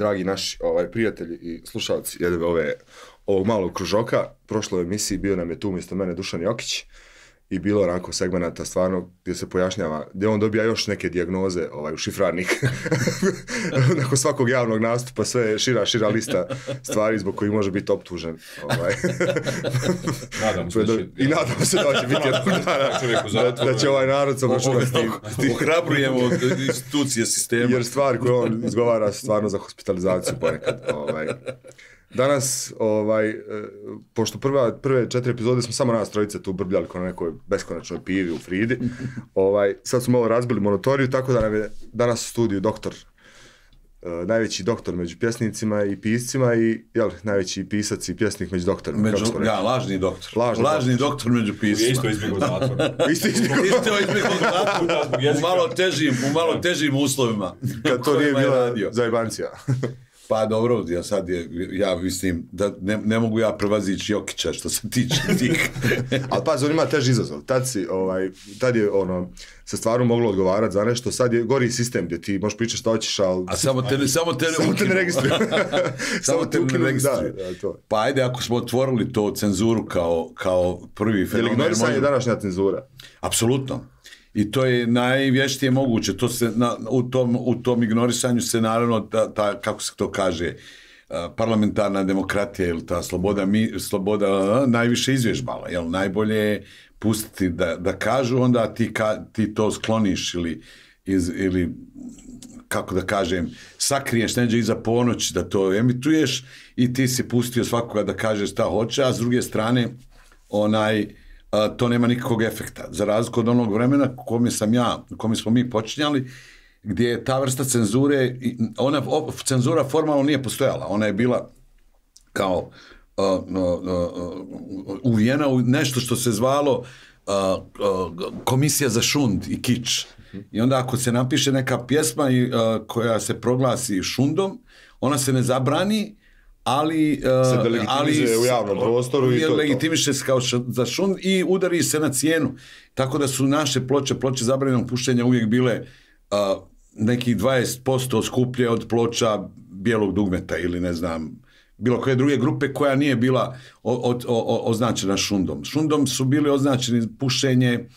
dragi naši ovaj, prijatelji i slušalci jedne ove, ovog malog kružoka. Prošloj emisiji bio nam je tu umjesto mene Dušan Jokić i bilo onako segmenata stvarno gdje se pojašnjava, gdje on dobija još neke dijagnoze ovaj, u šifrarnik. Nakon svakog javnog nastupa sve šira, šira lista stvari zbog koji može biti optužen. Ovaj. nadam se da će, I nadam se da će biti jednog dana da, da će ovaj narod se obračunati. Ohrabrujemo institucije sistema. Jer stvari koje on izgovara stvarno za hospitalizaciju ponekad. Ovaj. Danas, ovaj, e, pošto prva, prve četiri epizode smo samo nas trojice tu brbljali kao na nekoj beskonačnoj pivi u Fridi, ovaj, sad smo malo razbili monotoriju, tako da nam je danas u studiju doktor, uh, najveći doktor među pjesnicima i piscima i jel, najveći pisac i pjesnik među doktorima. Među, ja, lažni doktor. Lažni, lažni doktor. doktor među piscima. Isto izbjegao zatvor. isto izbjegao Isto izbjegao zatvor. u malo težim, u malo težim uslovima. Kad to nije bila zajebancija. Pa dobro, ja sad je, ja mislim da ne, ne mogu ja prevazići Jokića što se tiče tih. Ali pazi, on ima teži izazov. Tad, si, ovaj, tad je ono, se stvarno moglo odgovarati za nešto. Sad je gori sistem gdje ti možeš pričati što hoćeš, ali... A samo te, samo te, samo te ne registruju. samo te ne registruju. Da, to. Pa ajde, ako smo otvorili to cenzuru kao, kao prvi fenomen... Je ignorisanje možemo... današnja cenzura? Apsolutno. I to je najvještije moguće. To se na, u, tom, u tom ignorisanju se naravno, ta, ta, kako se to kaže, e, parlamentarna demokratija ili ta sloboda, mi, sloboda e, najviše izvježbala. Jel? Najbolje je pustiti da, da kažu, onda ti, ka, ti to skloniš ili, iz, ili kako da kažem, sakriješ neđe iza ponoć da to emituješ i ti si pustio svakoga da kaže šta hoće, a s druge strane onaj a, to nema nikakvog efekta. Za razliku od onog vremena kome sam ja, kome smo mi počinjali, gdje je ta vrsta cenzure, ona cenzura formalno nije postojala, ona je bila kao uh, uh, uh, uvijena u nešto što se zvalo uh, uh, komisija za šund i kič. I onda ako se napiše neka pjesma i, uh, koja se proglasi šundom, ona se ne zabrani, ali se delegitimizuje ali, u javnom prostoru i to legitimiše se kao za šun i udari se na cijenu. Tako da su naše ploče, ploče zabranjenog puštenja uvijek bile uh, nekih 20% skuplje od ploča bijelog dugmeta ili ne znam, bilo koje druge grupe koja nije bila o, o, o, označena šundom. Šundom su bili označeni pušenje,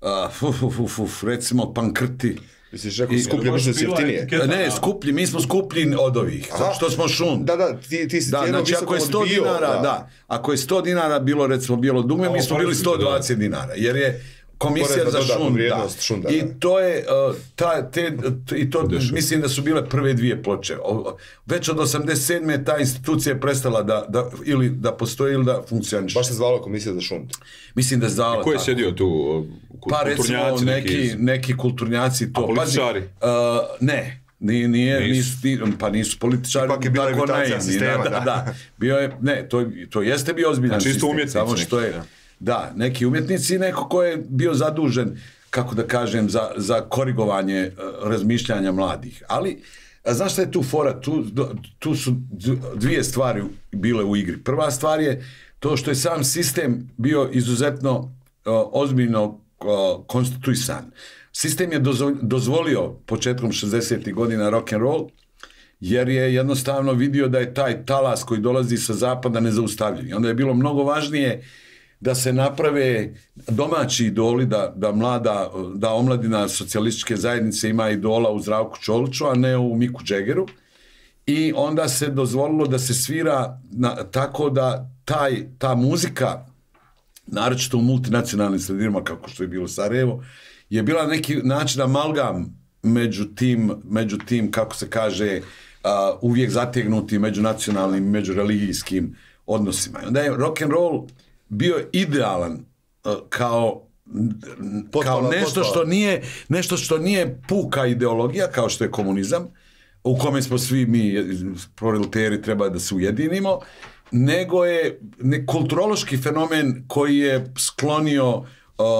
uh, uf, uf, uf, recimo pankrti, Misliš, rekao, skuplje, misliš da jeftinije? Ne, skuplji, mi smo skuplji od ovih, Aha. što smo šun. Da, da, ti, ti si da, znači, ako je 100 bio, dinara, da. da. ako je 100 dinara bilo, recimo, bijelo dugme, mi smo bili 120 dinara, jer je komisija za šund, da. šunda. I to je, uh, ta, te, i to, mislim da su bile prve dvije ploče. O, već od 87. ta institucija je prestala da, da, ili da postoji ili da funkcioniše. Baš se zvala komisija za šund? Mislim da je zvala. I ko je sjedio tu? Pa recimo neki, neki, neki kulturnjaci to. A političari? Pazi, uh, ne. Nije, nije, nisu. Nisu, pa nisu političari. Ipak je bila evitacija sistema, da, da. da. Bio je, ne, to, to jeste bio ozbiljan znači, sistem. Samo što je, da, neki umjetnici, neko ko je bio zadužen, kako da kažem, za, za korigovanje e, razmišljanja mladih. Ali, a znaš šta je tu fora? Tu, tu su dvije stvari bile u igri. Prva stvar je to što je sam sistem bio izuzetno uh, ozbiljno uh, konstituisan. Sistem je dozvolio početkom 60. godina rock and roll, jer je jednostavno vidio da je taj talas koji dolazi sa zapada nezaustavljiv. I onda je bilo mnogo važnije uh, da se naprave domaći idoli, da, da mlada, da omladina socijalističke zajednice ima idola u Zdravku Čoliću, a ne u Miku Džegeru. I onda se dozvolilo da se svira na, tako da taj, ta muzika, naročito u multinacionalnim sredinama, kako što je bilo Sarajevo, je bila neki način amalgam među tim, među tim kako se kaže, uh, uvijek zategnuti među nacionalnim, među religijskim odnosima. I onda je rock and roll bio idealan uh, kao potpala, kao nešto što nije nešto što nije puka ideologija kao što je komunizam u kome smo svi mi proletari treba da se ujedinimo nego je ne, kulturološki fenomen koji je sklonio uh,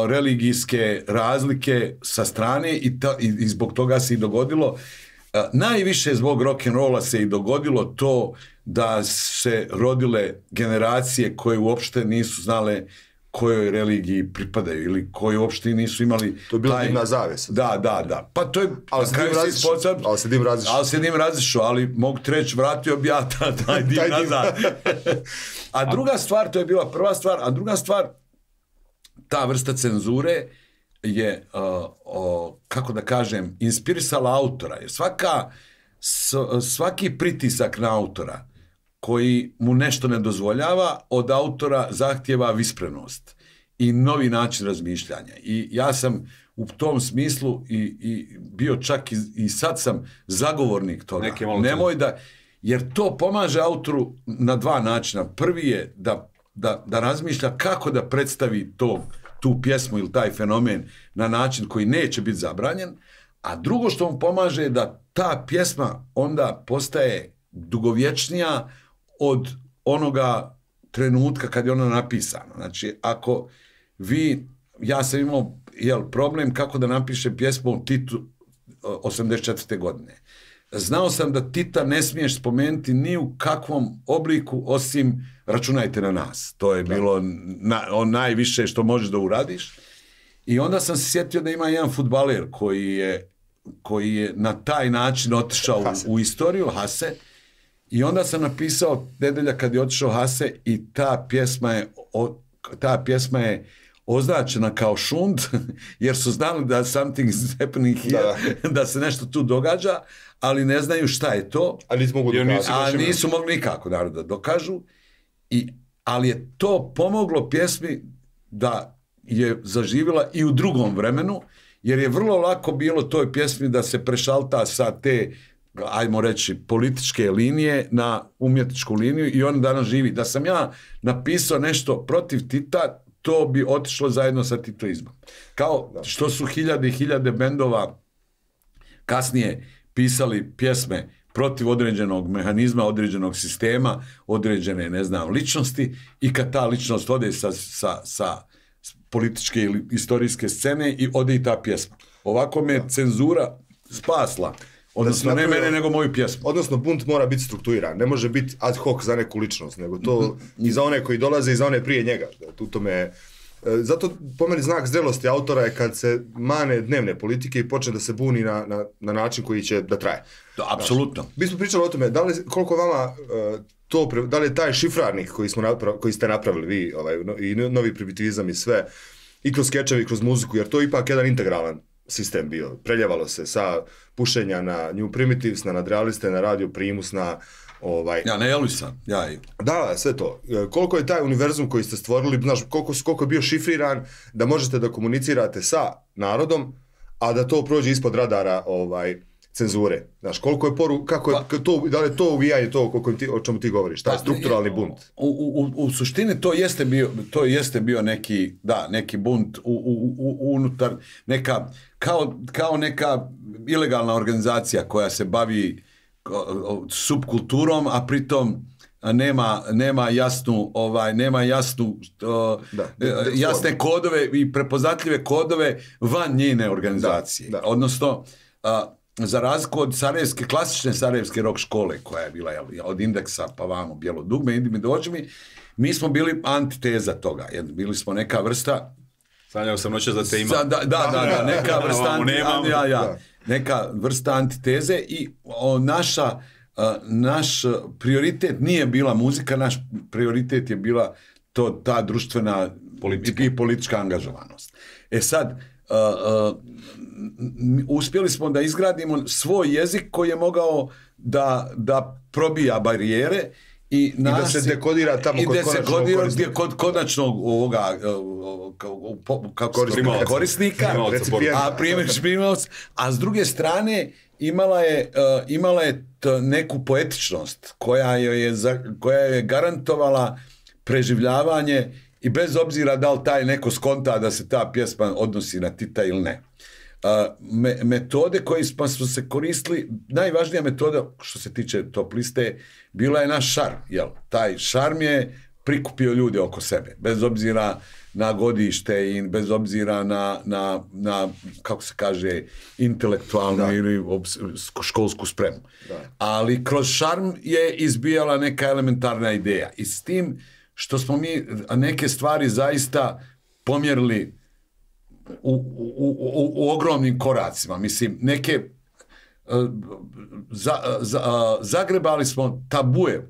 religijske razlike sa strane i, ta, i, i zbog toga se i dogodilo najviše zbog rock and rolla se i dogodilo to da se rodile generacije koje uopšte nisu znale kojoj religiji pripadaju ili koji uopšte nisu imali To je bila dimna zavjesa. Da, da, da. Pa to je Ali se dim razišao. ispoca- Ali se dim razišao. Ali se dim razišao, ali mogu ti reći, vratio bi ja ta- taj dim Taj nazad. a druga stvar, to je bila prva stvar, a druga stvar, ta vrsta cenzure je, uh, o, kako da kažem, inspirisala autora. Jer svaka, s- svaki pritisak na autora koji mu nešto ne dozvoljava, od autora zahtjeva visprenost i novi način razmišljanja. I ja sam u tom smislu i, i bio čak i, i sad sam zagovornik toga. Neki malo Nemoj da, jer to pomaže autoru na dva načina. Prvi je da, da, da razmišlja kako da predstavi to, tu pjesmu ili taj fenomen na način koji neće biti zabranjen, a drugo što mu pomaže je da ta pjesma onda postaje dugovječnija od onoga trenutka kad je ona napisana. Znači, ako vi, ja sam imao jel, problem kako da napišem pjesmu o Titu 84. godine. Znao sam da Tita ne smiješ spomenuti ni u kakvom obliku osim računajte na nas. To je bilo na, on najviše što možeš da uradiš. I onda sam se sjetio da ima jedan futbaler koji je, koji je na taj način otišao Hase. u, u istoriju, Hase, i onda sam napisao nedelja kad je otišao Hase i ta pjesma je, o, ta pjesma je označena kao šund, jer su znali da something is happening here, da, se nešto tu događa, ali ne znaju šta je to. A nisi mogu Jer baš A nisu mogli nikako naravno da dokažu. I, ali je to pomoglo pjesmi da je zaživjela i u drugom vremenu, jer je vrlo lako bilo toj pjesmi da se prešalta sa te ajmo reći, političke linije na umjetničku liniju i on danas živi. Da sam ja napisao nešto protiv Tita, to bi otišlo zajedno sa titoizmom. Kao što su hiljade i hiljade bendova kasnije pisali pjesme protiv određenog mehanizma, određenog sistema, određene, ne znam, ličnosti i kad ta ličnost ode sa, sa, sa političke ili istorijske scene i ode i ta pjesma. Ovako me cenzura spasla. Odnosno, ne mene, nego moju pjesmu. Odnosno, bunt mora biti strukturiran. Ne može biti ad hoc za neku ličnost, nego to i za one koji dolaze i za one prije njega. Tu tome je- Zato po meni znak zrelosti autora je kad se mane dnevne politike i počne da se buni na, na, na način koji će da traje. Da, apsolutno. Mi smo pričali o tome, da li, koliko vama e, to, pre- da li je taj šifrarnik koji, smo napra- koji ste napravili vi, ovaj, no- i no- novi primitivizam i sve, i kroz skečevi, i kroz muziku, jer to je ipak jedan integralan sistem bio. Preljevalo se sa pušenja na New Primitives, na nadrealiste, na Radio Primus, na ovaj, Ja, ne Elvisa. Ja, i- da, sve to. E, Koliko je taj univerzum koji ste stvorili, znaš, koliko, koliko je bio šifriran da možete da komunicirate sa narodom, a da to prođe ispod radara ovaj, cenzure. Znaš, koliko je poru, kako je, to, da li je to uvijanje to o, kojem ti, o čemu ti govoriš, taj strukturalni bunt. U, u, u- u suštini to jeste bio, to jeste bio neki, da, neki bunt u, u, u, unutar neka, kao, kao neka ilegalna organizacija koja se bavi subkulturom, a pritom nema, nema jasnu ovaj nema jasnu Da, e, jasne kodove i prepoznatljive kodove van njene organizacije Da, da. odnosno a, za razliku od sarajevske, klasične sarajevske rock škole, koja je bila jel, od indeksa pa vamo bijelo dugme, idi mi dođi mi, mi smo bili antiteza toga. Jer bili smo neka vrsta... Sanjao sam noće za te ima. Za- da, da, da, da, neka vrsta, Ovamo anti, nemamo. ja, ja, Da. neka vrsta antiteze i o, naša, a, naš prioritet nije bila muzika, naš prioritet je bila to, ta društvena Politika. i politička angažovanost. E sad, a, a, m- uspjeli smo da izgradimo svoj jezik koji je mogao da, da probija barijere i, da nas- se dekodira tamo i kod da se konačnog kodira korisnika. gdje kod konačnog ovoga e, kako se to Korisnika. korisnika, a primjer primalac, a s druge strane imala je, e, imala je neku poetičnost koja joj je, za- koja je garantovala preživljavanje i bez obzira da li taj neko skonta da se ta pjesma odnosi na Tita ili ne. A, me, metode koje smo, smo se koristili, najvažnija metoda što se tiče top liste, bila je naš šarm. Jel? Taj šarm je prikupio ljude oko sebe, bez obzira na godište i bez obzira na, na, na kako se kaže, intelektualnu ili obs- školsku spremu. Ali kroz šarm je izbijala neka elementarna ideja i s tim što smo mi neke stvari zaista pomjerili u, u, u, u ogromnim koracima. Mislim, neke e, za, za, zagrebali smo tabue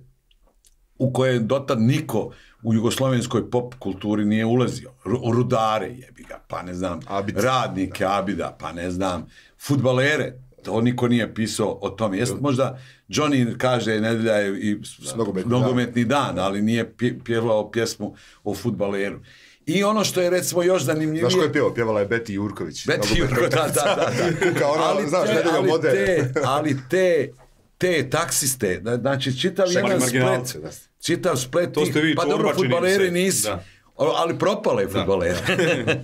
u koje dotad niko u jugoslovenskoj pop kulturi nije ulazio. Ru- Rudare jebi ga, pa ne znam, Abid. radnike, Abida, pa ne znam, futbalere, to niko nije pisao o tome. Jeste možda Johnny kaže nedelja je i Nogometni nogometni dan, ali nije pje- pjevao pjesmu o futbaleru. I ono što je recimo još zanimljivije... Znaš ko je pjevao? Pjevala je Beti Jurković. Beti Nogometna Jurko, da, da, da. Kuka, ono, znaš, nedelja ali mode. te, ali te, te taksiste, da- znači čitav jedan splet, da. čitav splet, To ste vi, pa dobro, futbaleri se. nisu, Da. ali propale futbaleri.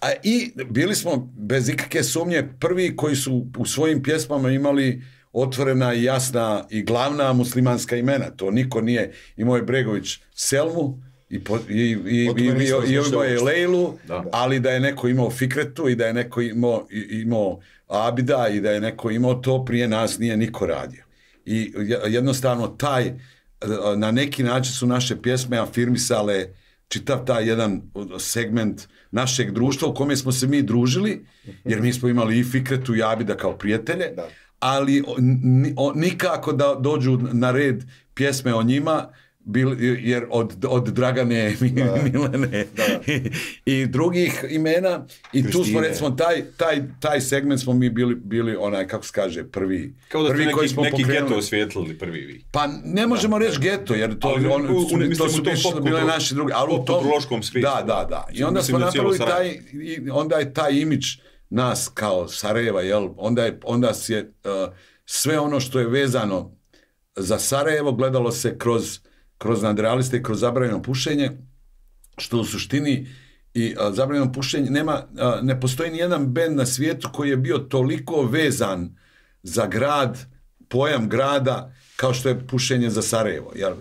A i bili smo bez ikakve sumnje prvi koji su u svojim pjesmama imali otvorena i jasna i glavna muslimanska imena. To niko nije. Imao je Bregović Selmu i, po, i, i, i, i, i, imao je. Lejlu, Da. ali da je neko imao Fikretu i da je neko imao, i- imao Abida i da je neko imao to prije nas nije niko radio. I je- jednostavno taj, eh, na neki način su naše pjesme afirmisale čitav taj jedan segment našeg društva u kome smo se mi družili, jer mi smo imali i Fikretu i Abida kao prijatelje, Da. ali o- ni- o- nikako da dođu na red pjesme o njima, bil, jer od, od Dragane, Milene i, i drugih imena i tu smo Kristine. recimo taj, taj, taj segment smo mi bili, bili onaj, kako se kaže, prvi, Kao da prvi neki, koji smo neki pokrenuli. geto osvijetlili prvi vi. Pa ne možemo reći geto, jer to, Ali on, u- u- to su više bile naši drugi, ali u tom... smislu. Da, da, da. I onda smo napravili taj, i onda je taj imidž nas kao Sarajeva, jel, onda je, onda se uh, sve ono što je vezano za Sarajevo gledalo se kroz, kroz nadrealiste i kroz zabranjeno pušenje, što u suštini i a, zabranjeno pušenje nema, a, ne postoji ni jedan bend na svijetu koji je bio toliko vezan za grad, pojam grada, kao što je pušenje za Sarajevo. Jer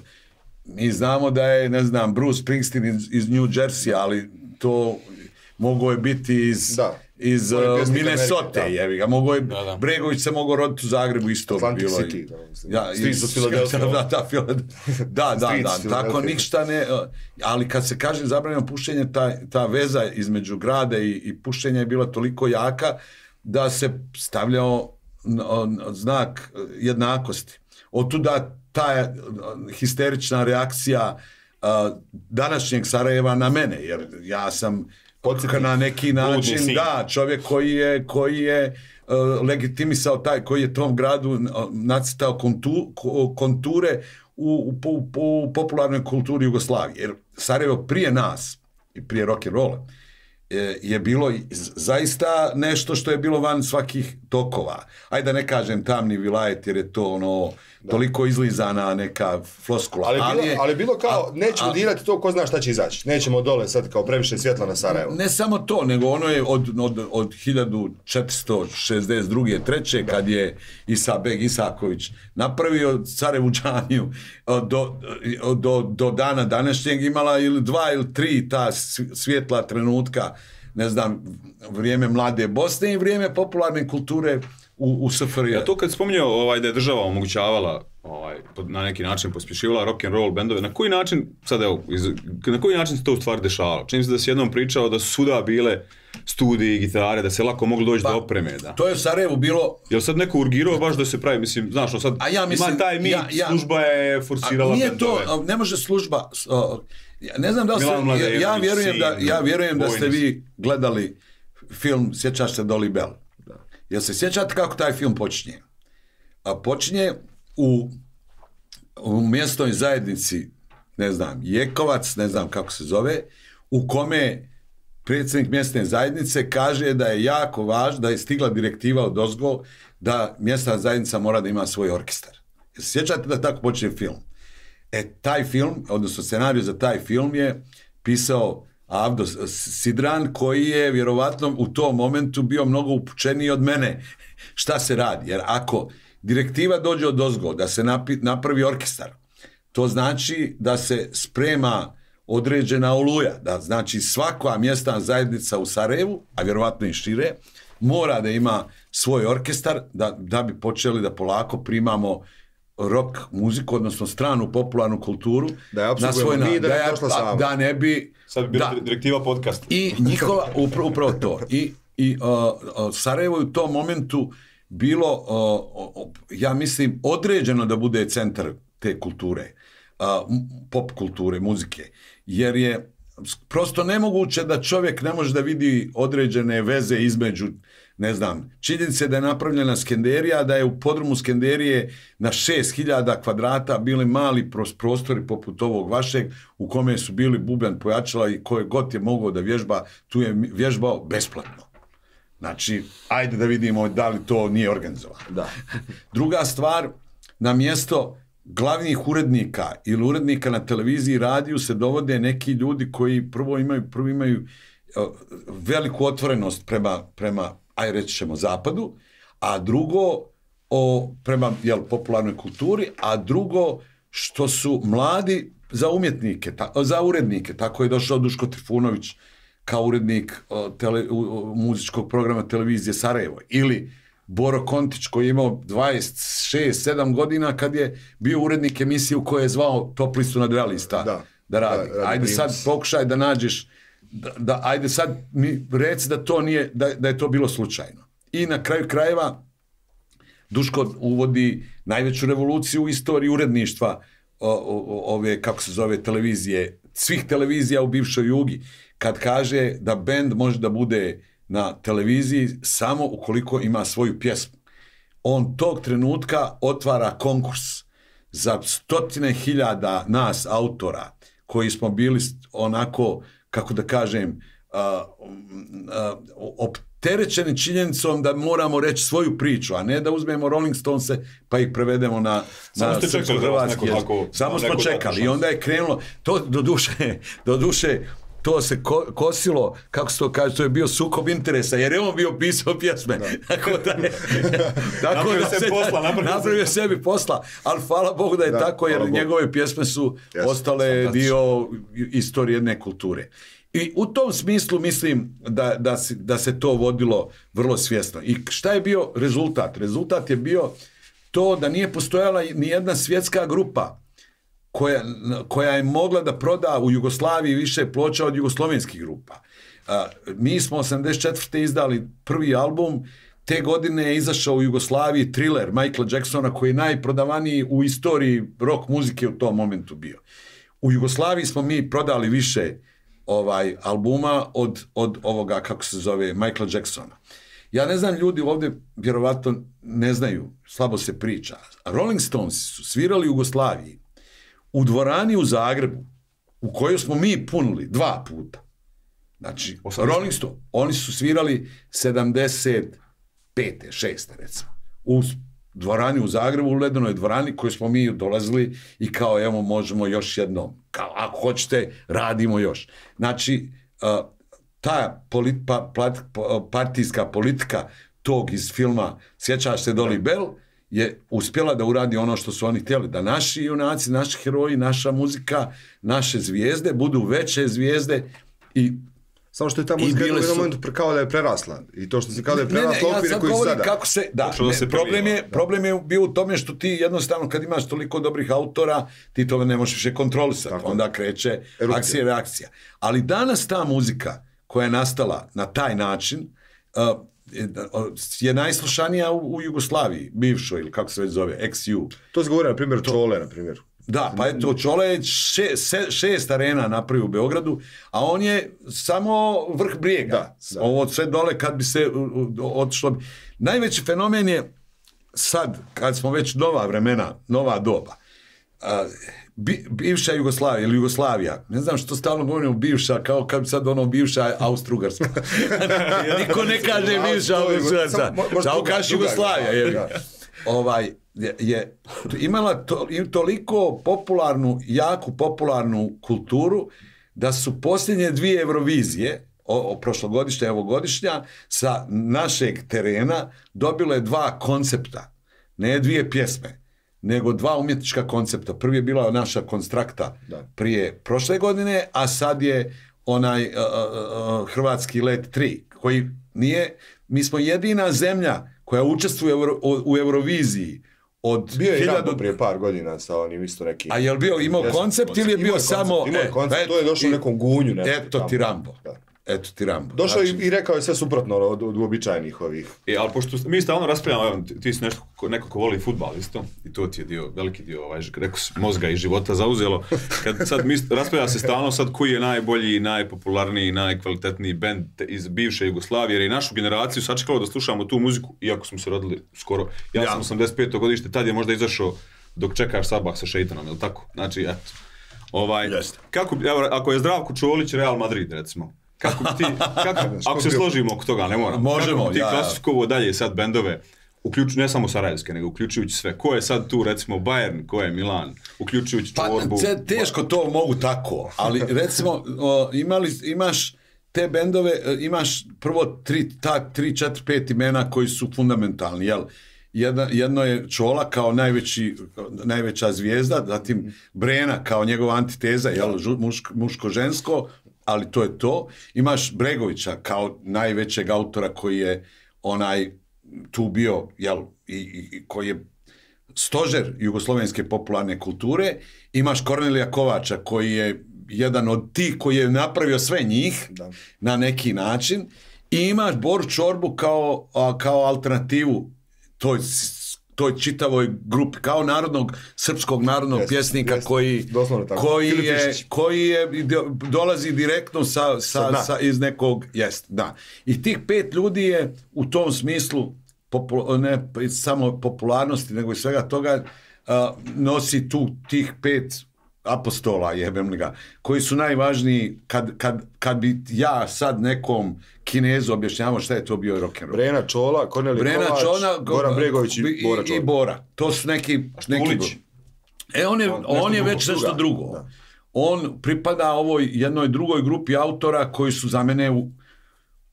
mi znamo da je, ne znam, Bruce Springsteen iz, iz New Jersey, ali to mogo je biti iz, Da iz uh, Minnesota, da. jevi ga. Mogo je, Da, da. Bregović se mogao roditi u Zagrebu isto. Atlantic bilo. City, da, mislim. Ja, Streets iz- of Philadelphia. Da, da, da, da, da, Philadelphia. tako ništa ne, uh, ali kad se kaže zabranjeno pušenje, ta, ta veza između grada i, i pušenja je bila toliko jaka da se stavljao znak uh, jednakosti. Otuda ta uh, histerična reakcija uh, današnjeg Sarajeva na mene, jer ja sam Podsjetnik. na neki način, da, čovjek koji je, koji je uh, legitimisao taj, koji je tom gradu uh, nacitao kontu, ko- konture u, u, po- u popularnoj kulturi Jugoslavije. Jer Sarajevo prije nas i prije rock and rolla je, je bilo zaista nešto što je bilo van svakih tokova. Ajde da ne kažem tamni vilajet jer je to ono toliko izlizana neka floskula. Ali, bilo, je- ali bilo kao, a- nećemo a- dirati to, ko zna šta će izaći. Nećemo dole sad kao previše svjetla na Sarajevo. Ne samo to, nego ono je od, od, od 1462. treće, kad je Isa Beg Isaković napravio Carevu džamiju, do, do, do dana današnjeg imala ili dva ili tri ta sv- svjetla trenutka, ne znam, vrijeme mlade Bosne i vrijeme popularne kulture u, u SFRJ. Ja to kad spominjao ovaj, da je država omogućavala ovaj, na neki način pospješivala rock and roll bendove, na koji način, sad evo, iz, na koji način se to u stvari dešavalo? Čini se da si jednom pričao da su svuda bile studiji, gitare, da se lako moglo doći Pa, do opreme, da. To je u Sarajevu bilo Jel sad neko urgirao baš da se pravi, mislim, znaš, no sad A ja mislim- ima taj mit, ja- ja- služba je forsirala nije bendove. to, ne može služba, ja ne znam da li ste, ja, ja vjerujem da, sin, ja vjerujem da ste vi gledali film, sjećaš se Dolly Bell. Jel se sjećate kako taj film počinje? A počinje u, u mjestnoj zajednici, ne znam, Jekovac, ne znam kako se zove, u kome predsjednik mjesne zajednice kaže da je jako važno, da je stigla direktiva od ozgo, da mjesna zajednica mora da ima svoj orkestar. Jel se sjećate da tako počinje film? E, taj film, odnosno scenariju za taj film je pisao Avdo Sidran, koji je vjerovatno u tom momentu bio mnogo upućeniji od mene šta se radi. Jer ako direktiva dođe od ozgo, da se napi, napravi orkestar, to znači da se sprema određena oluja, da znači svaka mjesna zajednica u Sarajevu, a vjerovatno i šire, mora da ima svoj orkestar da, da bi počeli da polako primamo rock muziku, odnosno stranu popularnu kulturu, Da je na svoj na- mi, da je- sama. da ne bi... Sad bi bila da, direktiva podcast. I njihova, upravo, upravo to. I, i uh, uh, Sarajevo je u tom momentu bilo, uh, uh, ja mislim, određeno da bude centar te kulture, uh, pop kulture, muzike. Jer je prosto nemoguće da čovjek ne može da vidi određene veze između ne znam, činjenica je da je napravljena Skenderija, da je u podrumu Skenderije na 6000 kvadrata bili mali pros- prostori poput ovog vašeg, u kome su bili buben pojačala i koje god je mogao da vježba, tu je vježbao besplatno. Znači, ajde da vidimo da li to nije organizovano. Da. Druga stvar, na mjesto glavnih urednika ili urednika na televiziji i radiju se dovode neki ljudi koji prvo imaju, prvo imaju uh, veliku otvorenost prema, prema aj reći ćemo, zapadu, a drugo o, prema jel, popularnoj kulturi, a drugo što su mladi za umjetnike, ta, za urednike. Tako je došao Duško Trifunović kao urednik o, tele, u, u, muzičkog programa televizije Sarajevo. Ili Boro Kontić koji je imao 26-7 godina kad je bio urednik emisije u kojoj je zvao top listu nadrealista Da. da radi. Da, radi ajde primus. sad pokušaj da nađeš da, da ajde sad mi reci da to nije da, da je to bilo slučajno. I na kraju krajeva Duško uvodi najveću revoluciju u istoriji uredništva o, o, o, ove, kako se zove, televizije, svih televizija u bivšoj Jugi, kad kaže da bend može da bude na televiziji samo ukoliko ima svoju pjesmu. On tog trenutka otvara konkurs za stotine hiljada nas, autora, koji smo bili onako, kako da kažem, a, a, opterećeni činjenicom da moramo reći svoju priču, a ne da uzmemo Rolling Stonese pa ih prevedemo na, Samo na neko jezik. tako- Samo smo čekali i onda je krenulo, to do duše, do duše to se ko, kosilo, kako se to kaže, to je bio sukob interesa, jer je on bio pisao pjesme. Tako da je, tako Napravio da sebi se, posla, napravio napravio sebi posla, ali hvala Bogu da je Da, tako, jer Bogu. njegove pjesme su Jesu, ostale fantastične. dio istorije jedne kulture. I u tom smislu mislim da, da, se, da se to vodilo vrlo svjesno. I šta je bio rezultat? Rezultat je bio to da nije postojala ni jedna svjetska grupa koja, koja je mogla da proda u Jugoslaviji više ploča od jugoslovenskih grupa. A, mi smo 84. izdali prvi album, te godine je izašao u Jugoslaviji thriller Michaela Jacksona koji je najprodavaniji u istoriji rock muzike u tom momentu bio. U Jugoslaviji smo mi prodali više ovaj albuma od, od ovoga, kako se zove, Michael Jacksona. Ja ne znam, ljudi ovdje vjerovatno ne znaju, slabo se priča. Rolling Stones su svirali u Jugoslaviji u dvorani u Zagrebu, u kojoj smo mi punili dva puta. Znači, Rolling Stone, oni su svirali 75. 6. recimo. U dvorani u Zagrebu, u ledenoj dvorani koju smo mi dolazili i kao evo možemo još jednom. Kao ako hoćete, radimo još. Znači, uh, ta polit, pa, plat, pa, partijska politika tog iz filma Sjećaš se Dolly Bell je uspjela da uradi ono što su oni htjeli, da naši junaci, naši heroji, naša muzika, naše zvijezde budu veće zvijezde i Samo što je ta I muzika u jednom momentu kao da je prerasla. I to što si kao da je Ne, ne, prerasla ja koji sada. kako se, da, ne, se problem, je, da. problem je bio u tome što ti jednostavno kad imaš toliko dobrih autora, ti to ne možeš više kontrolisati. Tako. Onda kreće Erupcija. akcija i reakcija. Ali danas ta muzika koja je nastala na taj način uh, je- najslušanija u, u Jugoslaviji, bivšoj ili kako se već zove, XU. To se govori, na primjer, Čole, na primjer. Da, pa eto, Čole je še, se, šest arena napravio u Beogradu, a on je samo vrh brijega. Da, da. Ovo sve dole kad bi se otišlo. Najveći fenomen je sad, kad smo već nova vremena, nova doba, a, bi, bivša Jugoslavija ili Jugoslavija, ne znam što stalno govorimo bivša, kao kad sad ono bivša Austrougarska. Niko ne kaže bivša to je- Austrougarska, samo druga Jugoslavija. Da. ovaj, je, je imala to, im toliko popularnu, jaku popularnu kulturu, da su posljednje dvije Eurovizije, o, o prošlogodišnja i ovogodišnja, sa našeg terena dobile dva koncepta, ne dvije pjesme, nego dva umjetnička koncepta. Prvi je bila naša konstrakta Da. prije prošle godine, a sad je onaj uh, uh, hrvatski let 3, koji nije, mi smo jedina zemlja koja učestvuje u, Euro- u Euroviziji od Bio je hiljadu- prije par godina sa onim isto nekim... A je li bio imao Jeste, koncept ili je bio koncept, samo... Imao je e, koncept, eto, to je došlo i- nekom gunju. nešto Eto ti Rambo. Da. Eto ti Rambo. Došao Znači, i, rekao je sve suprotno ono, od, od uobičajenih ovih. E, ali pošto mi stalno raspravljamo, evo, ti, ti si nešto, ko- neko ko voli futbal isto, i to ti je dio, veliki dio, ovaj, rekao si, mozga i života zauzelo. Kad sad mi raspravlja se stalno sad koji je najbolji, najpopularniji, najkvalitetniji band iz bivše Jugoslavije, jer je i našu generaciju sačekalo da slušamo tu muziku, iako smo se rodili skoro. Ja, Ja. sam 85. godište, tad je možda izašao dok čekaš sabah sa šeitanom, je tako? Znači, eto. Ovaj, Jeste. kako, evo, ako je Zdravko Čolić Real Madrid, recimo, kako ti, kako, ako se složimo oko toga, ne moram. Možemo, kako ti ja, klasifikovao dalje sad bendove, uključ, ne samo sarajevske, nego uključujući sve. Ko je sad tu, recimo, Bayern, ko je Milan, uključujući Pa, Čorbu. te, teško to mogu tako, ali recimo o, imali, imaš te bendove, e, imaš prvo tri, ta, tri, četiri, pet imena koji su fundamentalni, jel? Jedna, jedno je Čola kao najveći, najveća zvijezda, zatim Brena kao njegova antiteza, jel, žu- muško, muško-žensko, ali to je to. Imaš Bregovića kao najvećeg autora koji je onaj tu bio, jel, i, i, i koji je stožer jugoslovenske popularne kulture, imaš Kornelija Kovača koji je jedan od tih koji je napravio sve njih Da. na neki način i imaš Boru Čorbu kao, a, kao alternativu toj, toj čitavoj grupi, kao narodnog, srpskog narodnog Jeste, pjesnika jeste, koji, koji, Filip je, koji je, do- dolazi direktno sa, Sa sa, sa, iz nekog, jest, da. I tih pet ljudi je u tom smislu popu, ne samo popularnosti, nego i svega toga, a, nosi tu tih pet apostola, jebem li ga, koji su najvažniji kad, kad, kad bi ja sad nekom kinezu objašnjavao šta je to bio rock'n'roll. Brena Čola, Kornelij Brena Kovač, Čona, Goran Bregović i, Bora i, Čola. Bora. To su neki... neki Štulić? E, on je, On- on, je drugo, već nešto drugo. da. On pripada ovoj jednoj drugoj grupi autora koji su za mene u,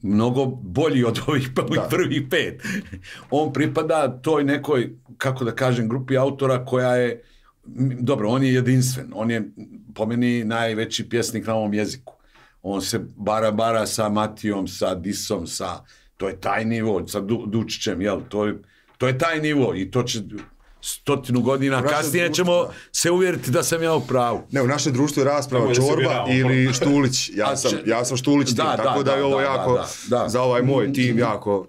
mnogo bolji od ovih prvih, Da. prvih pet. On pripada toj nekoj, kako da kažem, grupi autora koja je, dobro, on je jedinstven. On je, po meni, najveći pjesnik na ovom jeziku. On se bara bara sa Matijom, sa Disom, sa, to je taj nivo, sa du, Dučićem, jel? To je, to je taj nivo i to će stotinu godina Naše kasnije društvo, ćemo da. se uvjeriti da sam ja u pravu. Ne, u naše društvo je rasprava da Čorba ili Štulić. Ja sam, će- ja sam Štulić tim, Da, da, tako da, da, je ovo da, jako, da, da. za ovaj moj tim jako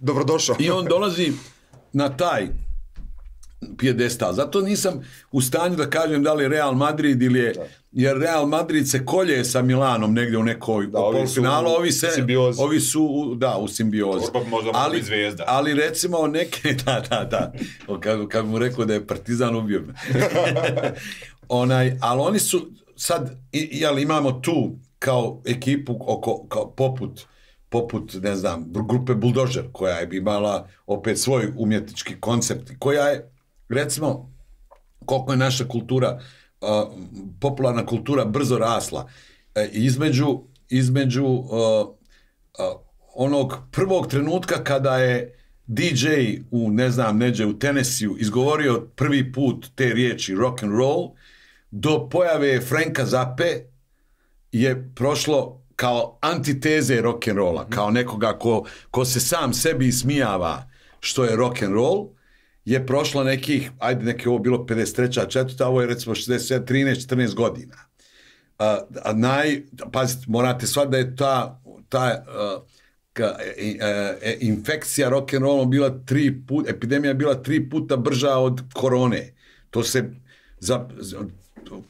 dobrodošao. I on dolazi na taj pijedestal. Zato nisam u stanju da kažem da li je Real Madrid ili je, jer Real Madrid se kolje sa Milanom negdje u nekoj Da, da, ovi su polufinalu, u ovi se, simbiozi. ovi su, u- da, u simbiozi. Orba možda ali, zvezda. ali recimo neke, da, da, da, O, kad, kad mu rekao da je Partizan ubio me. Onaj, ali oni su, sad, jel, imamo tu kao ekipu oko, kao poput poput, ne znam, grupe Bulldozer, koja je imala opet svoj umjetnički koncept, koja je, recimo, koliko je naša kultura, uh, popularna kultura brzo rasla, e, između, između uh, uh, onog prvog trenutka kada je DJ u, ne znam, neđe u Tennessee izgovorio prvi put te riječi rock and roll, do pojave Franka Zappe je prošlo kao antiteze rock and rolla, kao nekoga ko, ko se sam sebi ismijava što je rock and roll, je prošlo nekih, ajde neke ovo bilo 53. četvrta, ovo je recimo 60, 13, 14 godina. A, a naj, pazite, morate sva da je ta, ta a, ka, e, e, e, infekcija rock and rollom bila tri put, epidemija bila tri puta brža od korone. To se za, za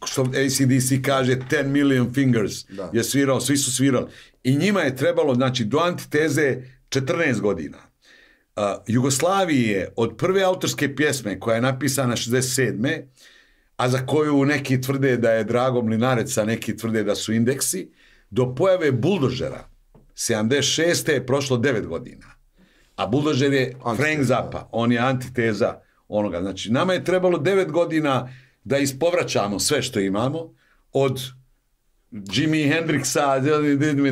što ACDC kaže 10 million fingers Da. je svirao, svi su svirali. I njima je trebalo, znači, do antiteze 14 godina. Uh, Jugoslaviji je od prve autorske pjesme koja je napisana 67. a za koju neki tvrde da je Drago Mlinarec, a neki tvrde da su indeksi, do pojave Buldožera 76. je prošlo 9 godina. A Buldožer je Frank Zappa, on je antiteza onoga. Znači, nama je trebalo 9 godina da ispovraćamo sve što imamo od Jimi Hendrixa,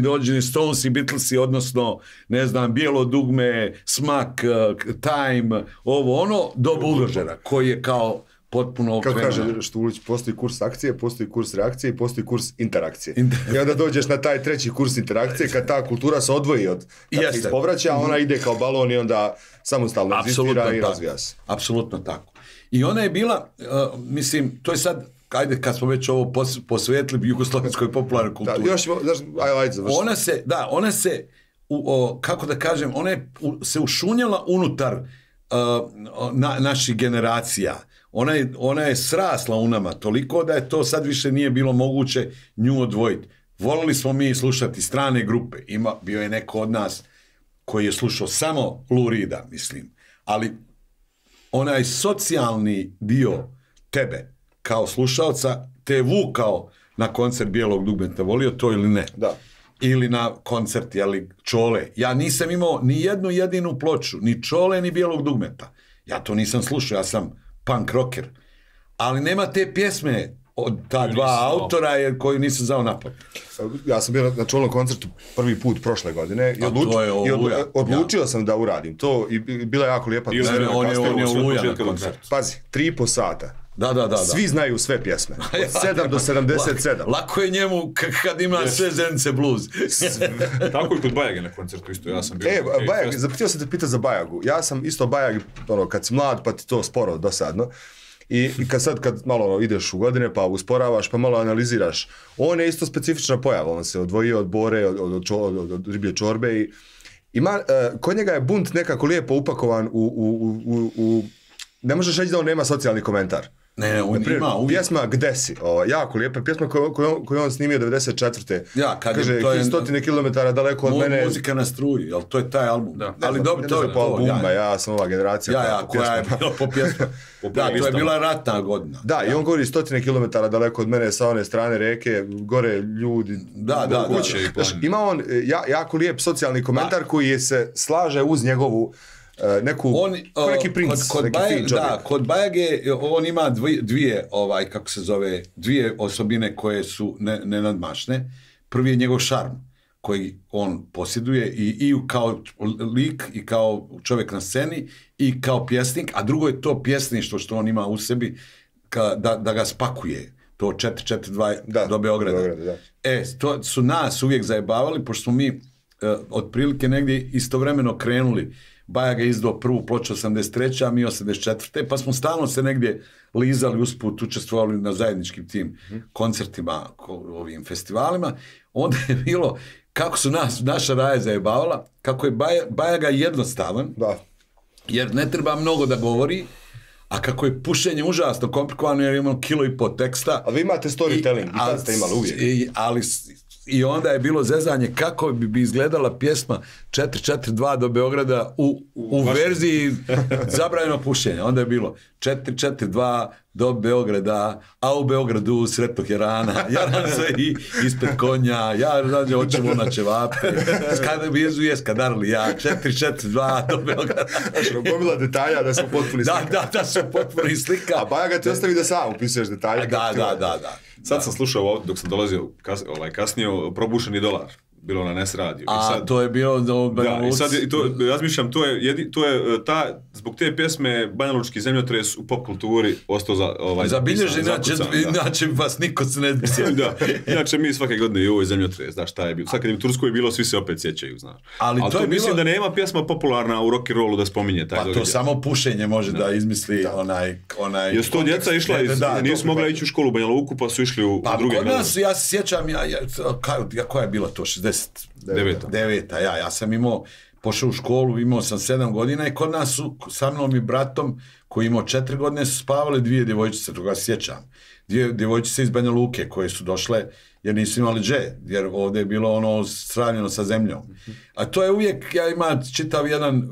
Dodgeni Stones i Beatlesi, odnosno, ne znam, Bijelo dugme, Smak, uh, Time, ovo ono, do Buldožera, koji je kao potpuno Kako okrenula. kaže Štulić, postoji kurs akcije, postoji kurs reakcije i postoji kurs interakcije. Inter- I onda dođeš na taj treći kurs interakcije, kad ta kultura se odvoji od, kad se Jeste. ispovraća, ona ide kao balon i onda samostalno egzistira i razvija se. Apsolutno tako. I ona je bila, uh, mislim, to je sad, ajde kad smo već ovo pos, posvetili jugoslovenskoj popularnoj Da, kulturi. još, ćemo- znaš, ajde, ajde, završi. ona se, da, ona se, u, o, kako da kažem, ona je u, se ušunjala unutar uh, na, naših generacija. Ona je, ona je srasla u nama toliko da je to sad više nije bilo moguće nju odvojiti. Volili smo mi slušati strane grupe. Ima, bio je neko od nas koji je slušao samo Lurida, mislim. Ali onaj socijalni dio tebe kao slušalca te je vukao na koncert Bijelog dugmeta, volio to ili ne? Da. Ili na koncert, jeli, Čole. Ja nisam imao ni jednu jedinu ploču, ni Čole, ni Bijelog dugmeta. Ja to nisam slušao, ja sam punk rocker. Ali nema te pjesme od ta Koju dva nisi znao. autora jer koju nisam znao napad. Ja sam bio na čolnom koncertu prvi put prošle godine i, odluč, to je i odlu- odlučio sam da uradim to i bi- bila je jako lijepa I atmosfera on je- on je oluja na koncertu. Pazi, tri i po sata. Da, da, da. da. Svi znaju sve pjesme. Od 7 do 77. Lako, lako je njemu kad ima sve zence blues. Tako i kod Bajage na koncertu isto, ja sam bio. E, ok, Bajag, fest- zapitio sam te pita za Bajagu. Ja sam isto Bajag, ono, kad si mlad, pa ti to sporo, dosadno. I, I kad sad, kad malo ono, ideš u godine, pa usporavaš, pa malo analiziraš, on je isto specifična pojava. On se odvojio od bore, od, od, od, čo- od, od riblje čorbe i ima, e, kod njega je bunt nekako lijepo upakovan u, u, u, u, u ne možeš reći da on nema socijalni komentar. Ne, ne, on Naprimjer, ima uvijek. Pjesma Gde si, o, jako lijepa pjesma koju, koju, on- koju on snimio 94. Ja, kad je- Kaže, to je- stotine kilometara daleko od mene. muzika na struji, ali to je taj album. Da. ali Ne dobro, to je po to. albumima, ja, ja sam ova generacija. ja, ja, po koja je bila po pjesma. da, to je bila ratna godina. Da, i on govori stotine kilometara daleko od mene sa one strane reke, gore ljudi. Da, da, da. Kuće i Znaš, planine. ima on e, ja, jako lijep socijalni komentar koji je se slaže uz njegovu neku, On, ko neki uh, princ, kod, kod, neki Bajag, čovjek. da, kod Bajage on ima dvije, dvije, ovaj, kako se zove, dvije osobine koje su ne, nenadmašne. Prvi je njegov šarm koji on posjeduje i, i kao lik i kao čovjek na sceni i kao pjesnik, a drugo je to pjesništvo što on ima u sebi ka, da, da ga spakuje. To 4-4-2 Da, do Beograda. do Beograda, da. E, to su nas uvijek zajebavali, pošto smo mi e, otprilike negdje istovremeno krenuli. Bajaga je izdao prvu ploču 83. a mi 84. Pa smo stalno se negdje lizali usput, učestvovali na zajedničkim tim koncertima, ko- ovim festivalima. Onda je bilo kako su nas, naša raja zajebavala, kako je Baja- Bajaga jednostavan, Da. jer ne treba mnogo da govori, a kako je pušenje užasno komplikovano jer imamo kilo i po teksta. Ali vi imate storytelling, i, a- tad ste imali uvijek. I, ali, I onda je bilo zezanje kako bi, bi izgledala pjesma 442 do Beograda u, u verziji zabranjeno pušenje. Onda je bilo 442 do Beograda, a u Beogradu sretnog je rana, jaran se i ispred konja, ja rađe očevo na ćevape, skada vezuje, skadarli ja, 442 do Beograda. Ono, gomila detalja da su potpuni Da, slika. da, da su potpuni slika. A Bajaga ti ostavi da sam upisuješ detalje. Da, da, hoće. da, da. Sad sam slušao dok sam dolazio kas, ovaj, kasnije probušeni dolar. Bilo na NES radiju. I A sad, to je bilo do Da, i sad je, i to, razmišljam, to je, jedi, to je e, ta, zbog te pjesme Banja Lučki zemljotres u pop kulturi ostao za, ovaj, Zabilježi, inače, da. inače vas niko se ne sjeća. da, inače mi svake godine i ovo je zemljotres, znaš šta je bilo. Sad kad je u Turskoj bilo, svi se opet sjećaju, znaš. Ali Ali to to, je mislim bilo- da nema pjesma popularna u rock and rollu da spominje taj Pa to događaj. samo pušenje može da, izmisli onaj... onaj Jesu to djeca išla, iz, da, da, nisu to mogla ići u školu u Banja Luku, pa su išli u, Pa u druge kod gradove. nas, ja se sjećam, ja, ja, koja je bila to, 60? Deveta. Deveta, ja, ja sam imao, pošao u školu, imao sam sedam godina i kod nas su, sa mnom i bratom, koji imao četiri godine, su spavale dvije djevojčice, toga sjećam. Dvije djevojčice iz Banja Luke, koje su došle, jer nisu imali dže, jer ovdje je bilo ono sravljeno sa zemljom. A to je uvijek, ja imam čitav jedan,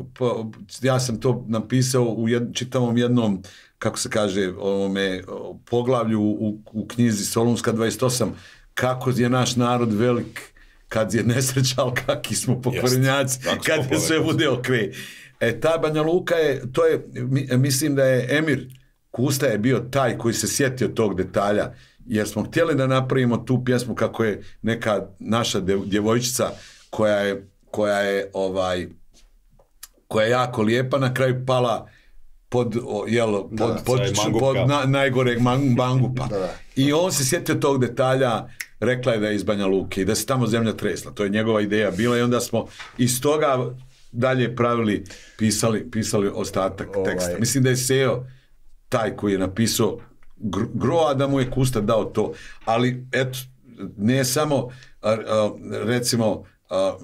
ja sam to napisao u jed, čitavom jednom, kako se kaže, ovome, poglavlju u, u knjizi Solunska 28, kako je naš narod velik, kad je nesreća, ali kakvi smo su kad je sve bude okre. E, ta Banja Luka je, to je, mi- mislim da je Emir Kusta je bio taj koji se sjetio tog detalja, jer smo htjeli da napravimo tu pjesmu kako je neka naša djevojčica koja je, koja je ovaj koja je jako lijepa, na kraju pala pod, o, jel, pod, Da, pod, pod, mangupka. na, najgoreg man, mangupa. Da, da. I on se sjetio tog detalja, rekla je da je iz Banja Luke i da se tamo zemlja tresla. To je njegova ideja bila i onda smo iz toga dalje pravili, pisali, pisali ostatak Ovaj. teksta. Mislim da je Seo taj koji je napisao gr gro, a da mu je Kusta dao to. Ali, eto, ne samo, a, a, recimo, a,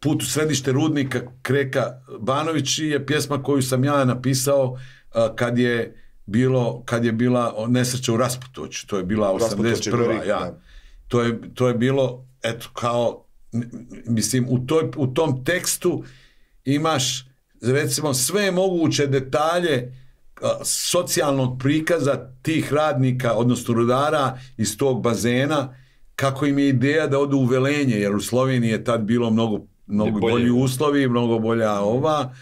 Put u središte Rudnika Kreka Banović je pjesma koju sam ja napisao a, kad je bilo kad je bila nesreća u Rasputoću, to je bila Rasputoć je 81. Gorik, ja. da. To je, to je bilo eto kao mislim u, toj, u tom tekstu imaš recimo sve moguće detalje socijalnog prikaza tih radnika, odnosno rudara iz tog bazena, kako im je ideja da odu u velenje, jer u Sloveniji je tad bilo mnogo, mnogo bolje. bolji uslovi, mnogo bolja ova,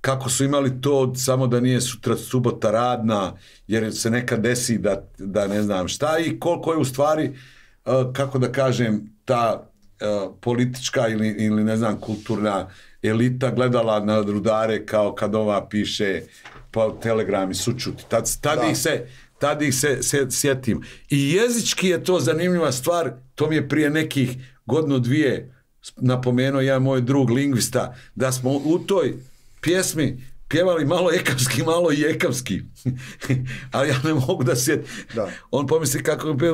kako su imali to samo da nije sutra subota radna, jer se nekad desi da, da ne znam šta i koliko je u stvari, a, kako da kažem, ta a, politička ili, ili ne znam kulturna elita gledala na rudare kao kad ova piše pa telegrami sučuti. Tad, tad Da. ih se tad ih se, se sjetim. I jezički je to zanimljiva stvar, to mi je prije nekih godinu dvije napomenuo jedan moj drug lingvista, da smo u toj pjesmi pjevali malo ekavski, malo i ekavski. Ali ja ne mogu da se... Da. On pomisli kako bi,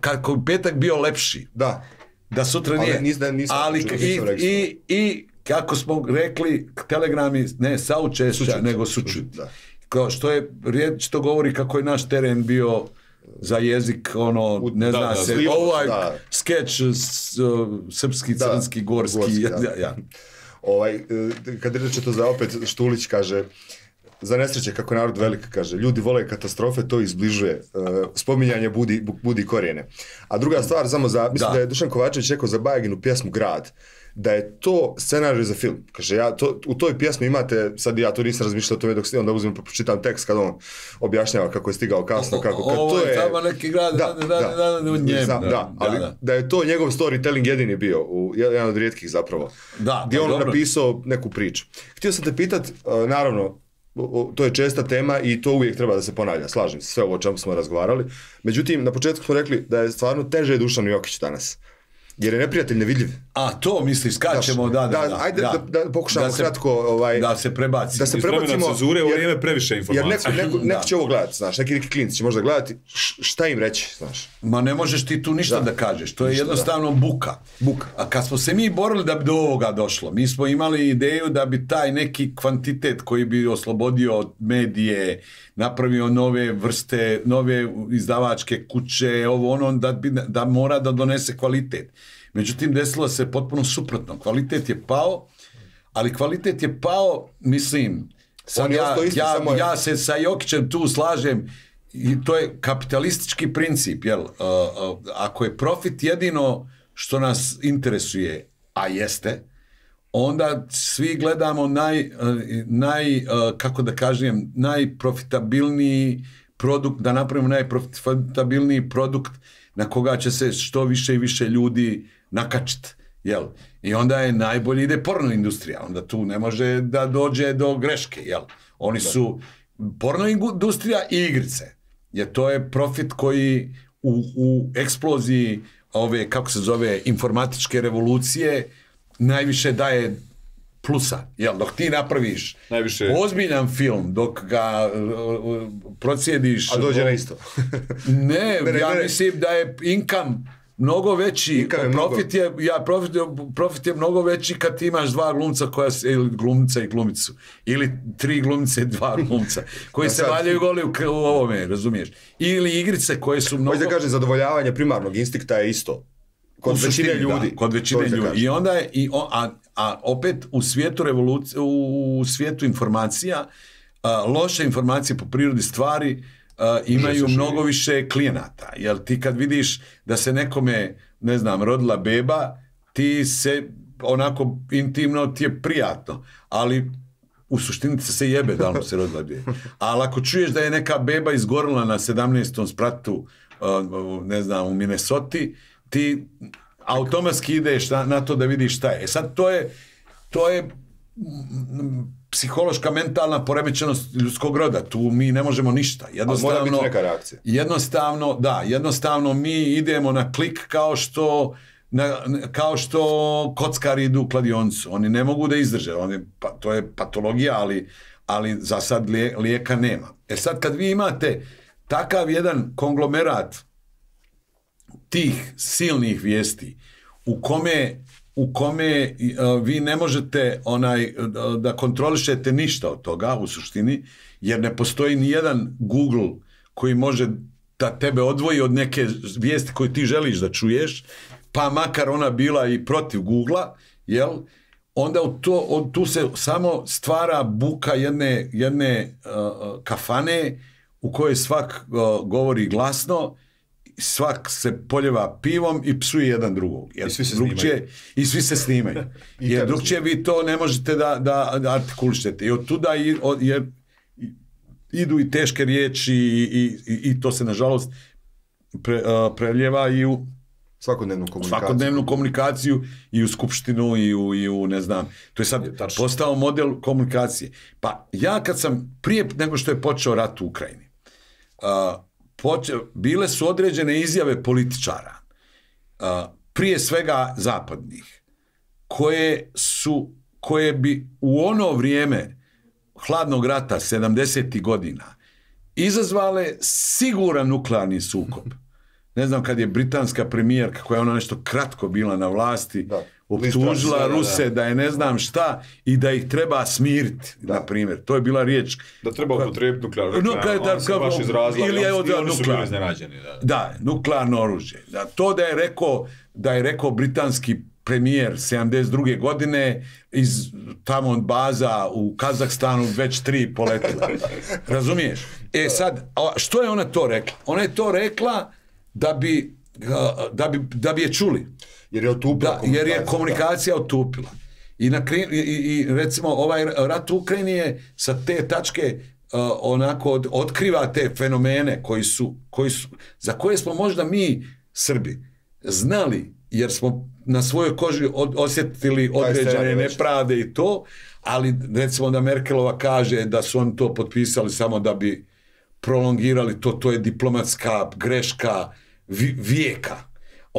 kako bi petak bio lepši Da. da sutra Ali nije. nis- da nisam Ali čuo, i, nisam i, i kako smo rekli, telegrami ne saučešća, Sućut. nego sučut. Da. Kao što je riječ to govori kako je naš teren bio za jezik, ono, ne da, zna da, se, slivo, ovaj da. skeč s, uh, srpski, Da, crnski, gorski, gorski, ja, ja. Ovaj, e, kad reče to za opet, Štulić kaže, za nesreće kako narod velik, kaže, ljudi vole katastrofe, to izbližuje. E, spominjanje budi, bu- budi korijene. A druga stvar, samo za, mislim Da. da, je Dušan Kovačević rekao za Bajaginu pjesmu Grad, da je to scenarij za film. Kaže, ja, to, u toj pjesmi imate, sad ja to nisam razmišljao o tome dok onda uzmem pa pročitam tekst kad on objašnjava kako je stigao kasno, kako, kad Ovo to je je... tamo neki grad, da, da, da, da, da, u njemu, Znam, da, da, ali da, da. da je to njegov storytelling jedini bio, u, jedan od rijetkih zapravo. Da, gdje da, on dobro. napisao neku priču. Htio sam te pitat, uh, naravno, to je česta tema i to uvijek treba da se ponavlja, slažem se, sve ovo o čemu smo razgovarali. Međutim, na početku smo rekli da je stvarno teže Dušanu Jokić danas. Jer je neprijatelj nevidljiv. A to misli, skačemo, da, da, da. ajde da, da, pokušamo Da se- kratko ovaj, Da se prebaci. da se prebacimo... cenzure jer- vrijeme previše Jer informacija. neko, neko, neko Da. će ovo gledati, znaš, neki, neki klinci će možda gledati, šta im reći, znaš. Ma ne možeš ti tu ništa da, Da. kažeš, to je Ništa, jednostavno buka. Buka. A kad smo se mi borili da bi do ovoga došlo, mi smo imali ideju da bi taj neki kvantitet koji bi oslobodio medije, napravio nove vrste, nove izdavačke kuće, ovo ono, da, bi, da mora da donese kvalitet. Međutim, desilo se potpuno suprotno. Kvalitet je pao, ali kvalitet je pao, mislim, je ja, isti, ja, samo je- ja se sa Jokićem tu slažem i to je kapitalistički princip, jel? Uh, uh, ako je profit jedino što nas interesuje, a jeste, onda svi gledamo naj, uh, naj uh, kako da kažem, najprofitabilniji produkt, da napravimo najprofitabilniji produkt na koga će se što više i više ljudi nakačiti. Jel? I onda je najbolje ide porno industrija, onda tu ne može da dođe do greške, jel? Oni su porno industrija i igrice. Jer to je profit koji u, u eksploziji ove, kako se zove, informatičke revolucije najviše daje plusa. Jel, dok ti napraviš Najviše- ozbiljan film, dok ga uh, uh, procijediš... A dođe na isto. Ne, Ne, ne, ja ne. mislim da je income mnogo veći, je profit je, ja, profit, je, profit je mnogo veći kad ti imaš dva glumca koja se, ili glumca i glumicu, ili tri glumice i dva glumca, koji se sad- valjaju goli u, u ovome, razumiješ? Ili igrice koje su mnogo... Hoće da kažem, zadovoljavanje primarnog instinkta je isto. Kod U većine suštini, ljudi. Da, kod većine ljudi. I onda je, i on, a, a opet u svijetu revolucije, u svijetu informacija, a, loše informacije po prirodi stvari imaju mnogo više klijenata. Jer ti kad vidiš da se nekome, ne znam, rodila beba, ti se onako intimno ti je prijatno, ali u suštini ti se jebe da li se rodila beba. Ali ako čuješ da je neka beba izgorila na 17. spratu, uh, ne znam, u Minnesota, ti automatski ideš na, na to da vidiš šta je. E sad to je, to je psihološka, mentalna poremećenost ljudskog roda. Tu mi ne možemo ništa. Jednostavno, biti neka reakcija. Jednostavno, da, jednostavno mi idemo na klik kao što na, kao što kockari idu u kladionicu. Oni ne mogu da izdrže. Oni, pa, to je patologija, ali, ali za sad lije, lijeka nema. E sad kad vi imate takav jedan konglomerat tih silnih vijesti u kome u kome vi ne možete onaj da kontrolišete ništa od toga u suštini jer ne postoji ni jedan Google koji može da tebe odvoji od neke vijesti koje ti želiš da čuješ pa makar ona bila i protiv Googlea jel? Onda u to, od, tu se samo stvara buka jedne, jedne uh, kafane u kojoj svak uh, govori glasno svak se poljeva pivom i psuje jedan drugog. Jer I svi se drugčije, snimaju. I svi se snimaju. I jer drugčije vi to ne možete da, da, da artikulišete. I od tuda i, od, jer idu i teške riječi i, i, i, i to se nažalost pre, uh, preljeva i u Svakodnevnu komunikaciju. svakodnevnu komunikaciju i u skupštinu i u, i u ne znam, to je sad Je tačno. postao model komunikacije. Pa ja kad sam, prije nego što je počeo rat u Ukrajini, uh, poče, bile su određene izjave političara, uh, prije svega zapadnih, koje su, koje bi u ono vrijeme hladnog rata 70. godina izazvale siguran nuklearni sukob. Ne znam kad je britanska premijerka koja je ona nešto kratko bila na vlasti Da optužila Truss, da, da, Ruse da. je ne znam šta i da ih treba smiriti, na primjer. To je bila riječ Da treba upotrijebiti nuklearno. No, kad- da, kao- baš izrazila. ili je od- nuklearno. iznenađeni. Da. Da, nuklearno oružje. Da, to da je rekao da je rekao britanski premijer 72. godine iz tamo od baza u Kazahstanu već tri poletila. Razumiješ? E sad, što je ona to rekla? Ona je to rekla da bi, da bi, da bi je čuli. Jer je otupila Da, jer je komunikacija otupila. I, na, i, i, recimo ovaj rat u Ukrajini je sa te tačke uh, onako od, otkriva te fenomene koji su, koji su, za koje smo možda mi Srbi znali jer smo na svojoj koži od, osjetili određene nepravde i to, ali recimo da Merkelova kaže da su oni to potpisali samo da bi prolongirali to, to je diplomatska greška vi- vijeka.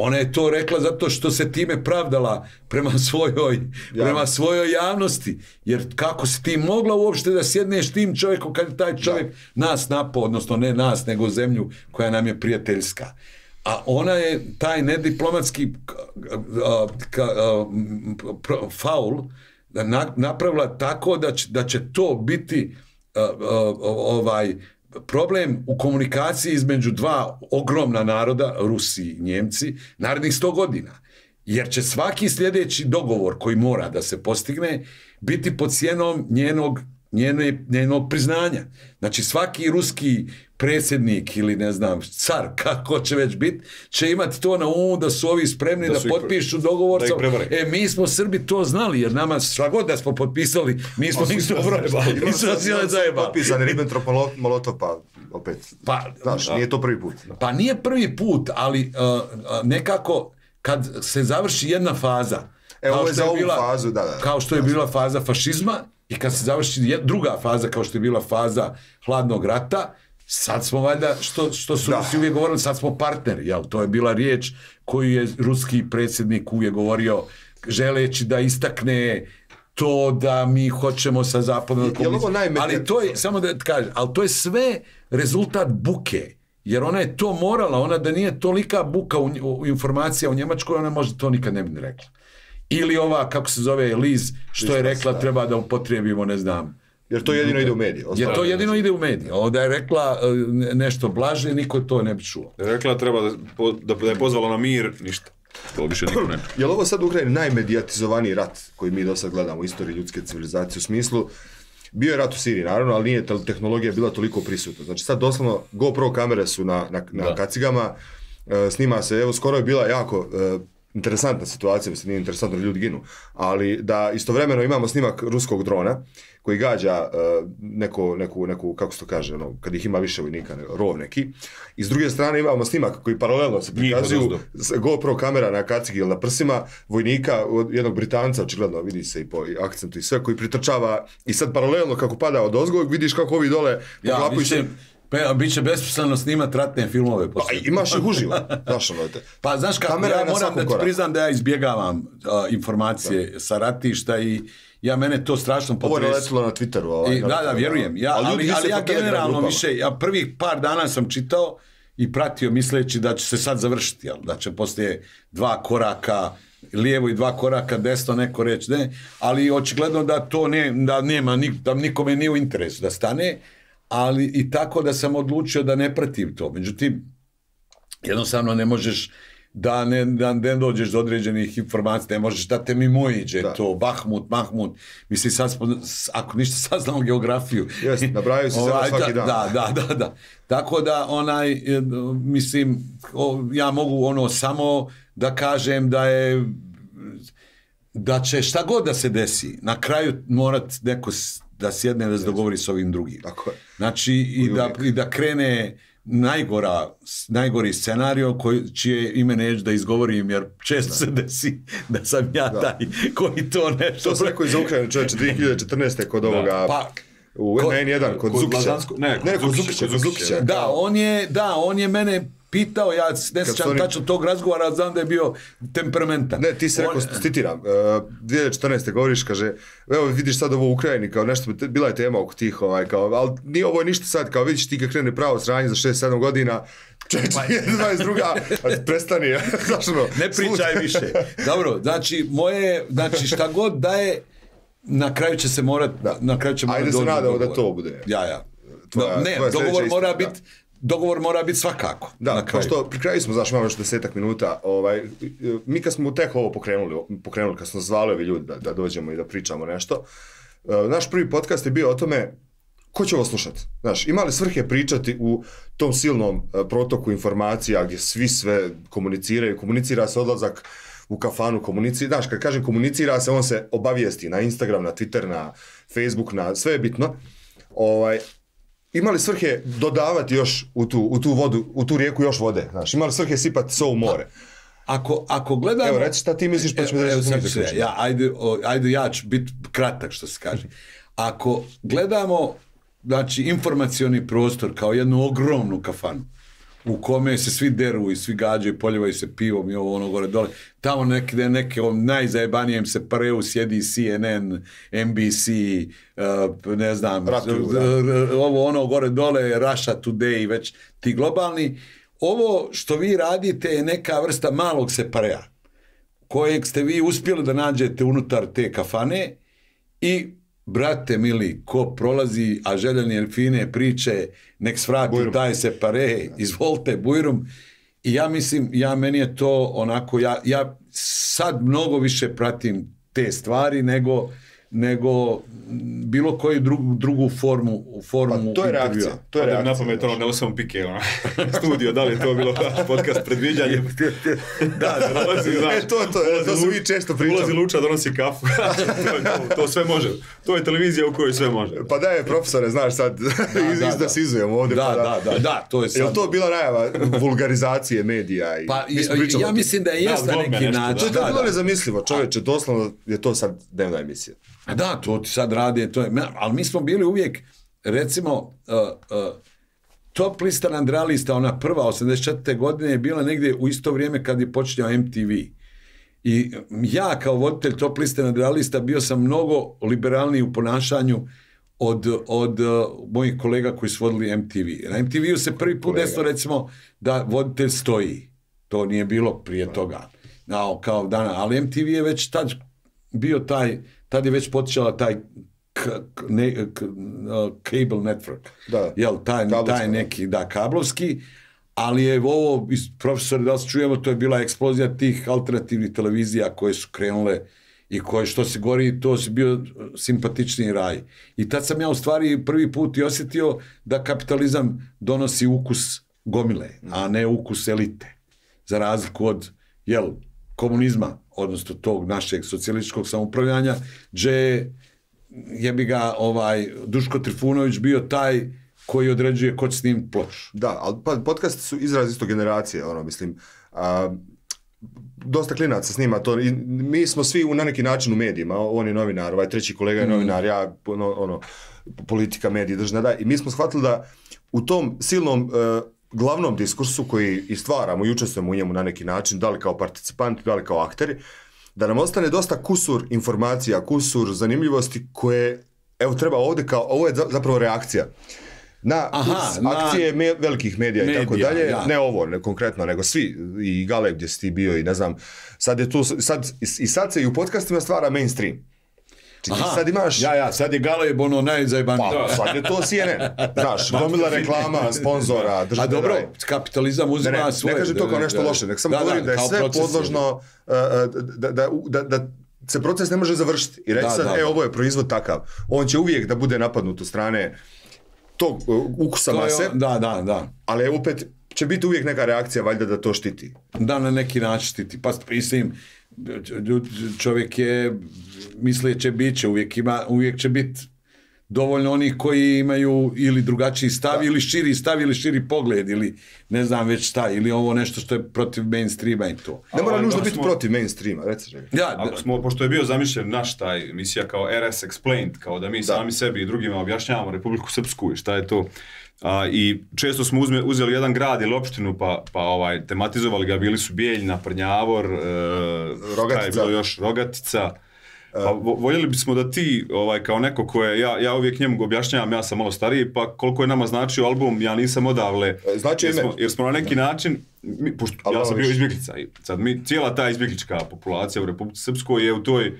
Ona je to rekla zato što se time pravdala prema svojoj, prema svojoj javnosti. Jer kako si ti mogla uopšte da sjedneš tim čovjekom kad je taj čovjek nas napao, odnosno ne nas, nego zemlju koja nam je prijateljska. A ona je taj nediplomatski k- a, ka, a, m, pro- faul da na, napravila tako da će, da će to biti a, a, ovaj problem u komunikaciji između dva ogromna naroda, Rusi i Njemci, narednih 100 godina. Jer će svaki sljedeći dogovor koji mora da se postigne biti pod cijenom njenog, njene, njenog priznanja. Znači svaki ruski predsjednik ili ne znam, car, kako će već biti, će imati to na umu da su ovi spremni da, Da da potpišu dogovor. da. E, mi smo Srbi to znali, jer nama šta god da smo potpisali, mi smo ih dobro, mi smo sjeli zajebali. Potpisan Ribbentrop-Molotov, pa opet. Pa, Znaš, nije to prvi put. Pa nije prvi put, ali uh, uh, nekako kad se završi jedna faza, E, ovo je za ovu fazu, da, da. Kao što je bila faza fašizma i kad se završi druga faza kao što je bila faza hladnog rata, sad smo valjda, što, što su Da. Rusi uvijek govorili, sad smo partneri, jel? To je bila riječ koju je ruski predsjednik uvijek govorio, želeći da istakne to da mi hoćemo sa zapadnom najmedijat- ali to je samo da kažem, ali to je sve rezultat buke. Jer ona je to morala, ona da nije tolika buka u, u informacija u Njemačkoj, ona možda to nikad ne bi ni rekla. Ili ova, kako se zove, Liz, što je rekla, treba da upotrijebimo, ne znam, Jer to jedino ide u medije. jer ostalo to ne jedino ide u medije. Ovo da je rekla e, ne- nešto blaže, niko to ne bi čuo. Rekla treba da, da, da je pozvala na mir, ništa. To više niko ne. Je li ovo sad u Ukrajini najmedijatizovaniji rat koji mi do sad gledamo u istoriji ljudske civilizacije u smislu Bio je rat u Siriji, naravno, ali nije te- tehnologija bila toliko prisutna. Znači sad doslovno GoPro kamere su na, na, na Da. kacigama, e, snima se, evo skoro je bila jako e, interesantna situacija, mislim nije interesantno da ljudi ginu, ali da istovremeno imamo snimak ruskog drona koji gađa uh, neko, neku, neku, kako se to kaže, ono, kad ih ima više vojnika, ne, rov neki. I s druge strane imamo snimak koji paralelno se prikazuju GoPro kamera na kacigi ili na prsima vojnika od jednog Britanca, očigledno vidi se i po i akcentu i sve, koji pritrčava i sad paralelno kako pada od ozgo, vidiš kako ovi dole Ja, poklapaju biće, pe, biće besmisleno snimat ratne filmove. Pa imaš ih uživo, znaš ono te. Pa znaš kako, Kamera ja moram da ti priznam da ja izbjegavam uh, informacije sa ratišta i ja mene to strašno Ovo je naletilo na Twitteru. Ovaj, I, da, da, vjerujem. Ja, ali, ali, vise ja generalno grupama. više, ja prvih par dana sam čitao i pratio misleći da će se sad završiti, jel? da će poslije dva koraka lijevo i dva koraka desno neko reći ne, ali očigledno da to ne, da nema, nik, da nikome nije u interesu da stane, ali i tako da sam odlučio da ne pratim to. Međutim, jednostavno ne možeš da ne, da ne dođeš do određenih informacija, ne možeš da te mimo iđe Da. to, Bahmut, Mahmut, mislim sad smo, s- ako ništa saznamo geografiju. Jeste, nabrajaju se Ovaj, svaki da, dan. Da, da, da, da. Tako da, onaj, e, mislim, o, ja mogu ono samo da kažem da je da će šta god da se desi, na kraju morat neko da sjedne da se dogovori s ovim drugim. Tako je. Znači, i da, i da krene najgora, najgori scenario koji, čije ime neću da izgovorim, jer često se desi da sam ja taj koji to nešto... To se rekao iz Ukrajine, čovječe, 2014. kod ovoga... Pa, u kod- N1, kod, kod Zukića. Lazansko- ne, kod ne, kod Zukića, Zukića, Zukića. Da, on je, da, on je mene pitao, ja ne sjećam oni- tačno tog razgovora, ali znam da je bio temperamentan. Ne, ti si rekao, On- citiram, uh, 2014. govoriš, kaže, evo vidiš sad ovo u Ukrajini, kao nešto, bila je tema oko tih, ovaj, kao, ali nije ovo ništa sad, kao vidiš ti kad krene pravo sranje za 6-7 godina, čeče, 22, a prestani, znaš ono. Ne pričaj više. Dobro, znači, moje, znači šta god da je, na kraju će se morat, na kraju će morat Ajde se nadamo da to bude. Ja, ja. Tvoja- No, ne, tvoja dogovor mora biti, dogovor mora biti svakako. Da, na kraju. pošto pri kraju smo, znaš, imamo još desetak minuta, ovaj, mi kad smo tek ovo pokrenuli, pokrenuli kad smo zvali ovi ljudi da, da dođemo i da pričamo nešto, eh, naš prvi podcast je bio o tome ko će ovo slušati? Znaš, ima li svrhe pričati u tom silnom eh, protoku informacija gdje svi sve komuniciraju, komunicira se odlazak u kafanu, komunicira, znaš, kad kažem komunicira se, on se obavijesti na Instagram, na Twitter, na Facebook, na sve je bitno. Ovaj, ima li svrhe dodavati još u tu, u tu vodu, u tu rijeku još vode? Znaš, ima li svrhe sipati so u more? Ako, ako gledamo... Evo, reci šta ti misliš, pa ćemo reći ću ti reći. ja, ajde, o, ajde, ja ću biti kratak, što se kaže. Ako gledamo, znači, informacioni prostor kao jednu ogromnu kafanu, u kome se svi deru i svi gađaju, poljevaju se pivom i ovo ono gore dole. Tamo neke, neke o najzajebanijem se pareu sjedi CNN, NBC, uh, ne znam, Ratuju, da. r- ovo ono gore dole, Russia Today, već ti globalni. Ovo što vi radite je neka vrsta malog separea kojeg ste vi uspjeli da nađete unutar te kafane i brate mili, ko prolazi, a željen je fine priče, nek svrati Bujrum. taj se pare, izvolite Bujrum. I ja mislim, ja meni je to onako, ja, ja sad mnogo više pratim te stvari nego nego bilo koju drugu, drugu formu, formu Pa to je intervjua. reakcija. To je reakcija. na ono Nelson Piquet, ono, studio, da li je to bilo podcast predviđanje? da, da, dolazi, znaš, E, to- to- ulazi to su Lu- vi često pričali. Ulazi Luča, donosi kafu, to, je to, to sve može. To je televizija u kojoj sve može. Pa da je, profesore, znaš sad, iz, da, iz da da. se izujemo ovdje. Da, pa da, da, da, to je Jel sad. to bila najava vulgarizacije medija? I, Pa ja tome. mislim da je Da, jest na dogme neki nešto, To način. je Da, da. nezamislivo, čovječe, doslovno je to sad dnevna emisija. Da, to ti sad radi, to je, ali mi smo bili uvijek, recimo, uh, uh, top lista nadrealista, ona prva, 84. godine je bila negdje u isto vrijeme kad je počinjao MTV. I ja kao voditelj top liste nadrealista bio sam mnogo liberalniji u ponašanju od, od uh, mojih kolega koji su vodili MTV. Na MTV-u se prvi put desilo recimo da voditelj stoji. To nije bilo prije toga. No, kao dana, ali MTV je već tad bio taj, tad je već počela taj k, k, ne, k, uh, cable network. Da. Jel, taj, Kablovski, taj neki, da, kablovski, ali je ovo, profesor, da se čujemo, to je bila eksplozija tih alternativnih televizija koje su krenule i koje što se gori, to se bio simpatični raj. I tad sam ja u stvari prvi put i osjetio da kapitalizam donosi ukus gomile, a ne ukus elite. Za razliku od, jel, komunizma, odnosno tog našeg socijalističkog samoupravljanja, gdje je bi ga ovaj, Duško Trifunović bio taj koji određuje ko će s njim ploču. Da, ali pa, podcast su izraz isto generacije, ono, mislim, a, dosta klinaca snima to. I mi smo svi u, na neki način u medijima, on je novinar, ovaj treći kolega je Mm. novinar, ja ono, ono politika, mediji, držna da. I mi smo shvatili da u tom silnom e, glavnom diskursu koji i stvaramo i učestvujemo u njemu na neki način, da li kao participanti, da li kao akteri, da nam ostane dosta kusur informacija, kusur zanimljivosti koje, evo treba ovdje kao, ovo je za- zapravo reakcija na Aha, kurs na- akcije me, velikih medija, i tako Medija, dalje, ja. ne ovo, ne konkretno, nego svi, i Gale gdje si ti bio i ne znam, sad je tu, sad, i sad se i u podcastima stvara mainstream. Ti sad imaš, Ja, ja, sad je Galeb ono najzajbaniji. pa sad je to CNN, znaš, gomila reklama, sponzora, državne A dobro, raje. kapitalizam uzima Ne, ne, svoje. ne kažem to kao nešto loše, nek samo govorim da, je kao sve proces podložno, uh, uh, da, da, da, da se proces ne može završiti. I reći Da, sad, da, e, da. ovo je proizvod takav. On će uvijek da bude napadnut od strane tog uh, ukusa To je- mase, Da, da, da. ali opet će biti uvijek neka reakcija valjda da to štiti. Da, na neki način štiti. Pa mislim, čovjek je misleće biće, uvijek, ima, uvijek će biti dovoljno onih koji imaju ili drugačiji stav, ili širi stav, ili širi pogled, ili ne znam već šta, ili ovo nešto što je protiv mainstreama i to. Ne mora nužno biti smo- protiv mainstreama, reci. Ja, Ako smo, pošto je bio zamišljen naš taj emisija kao RS Explained, kao da mi sami sebi i drugima objašnjavamo Republiku Srpsku i šta je to. A, I često smo uzme, uzeli jedan grad ili opštinu pa, pa ovaj, tematizovali ga, bili su Bijeljna, Prnjavor, e, šta je Rogatica. bilo još, Rogatica. Pa vo- voljeli bismo da ti, ovaj, kao neko ko je, ja, ja uvijek njemu objašnjavam, ja sam malo stariji, pa koliko je nama značio album, ja nisam odavle. Znači jer smo, jer smo na neki način, mi, pošto ja sam bio izbjeglica i sad mi, cijela ta izbjeglička populacija u Republici Srpskoj je u toj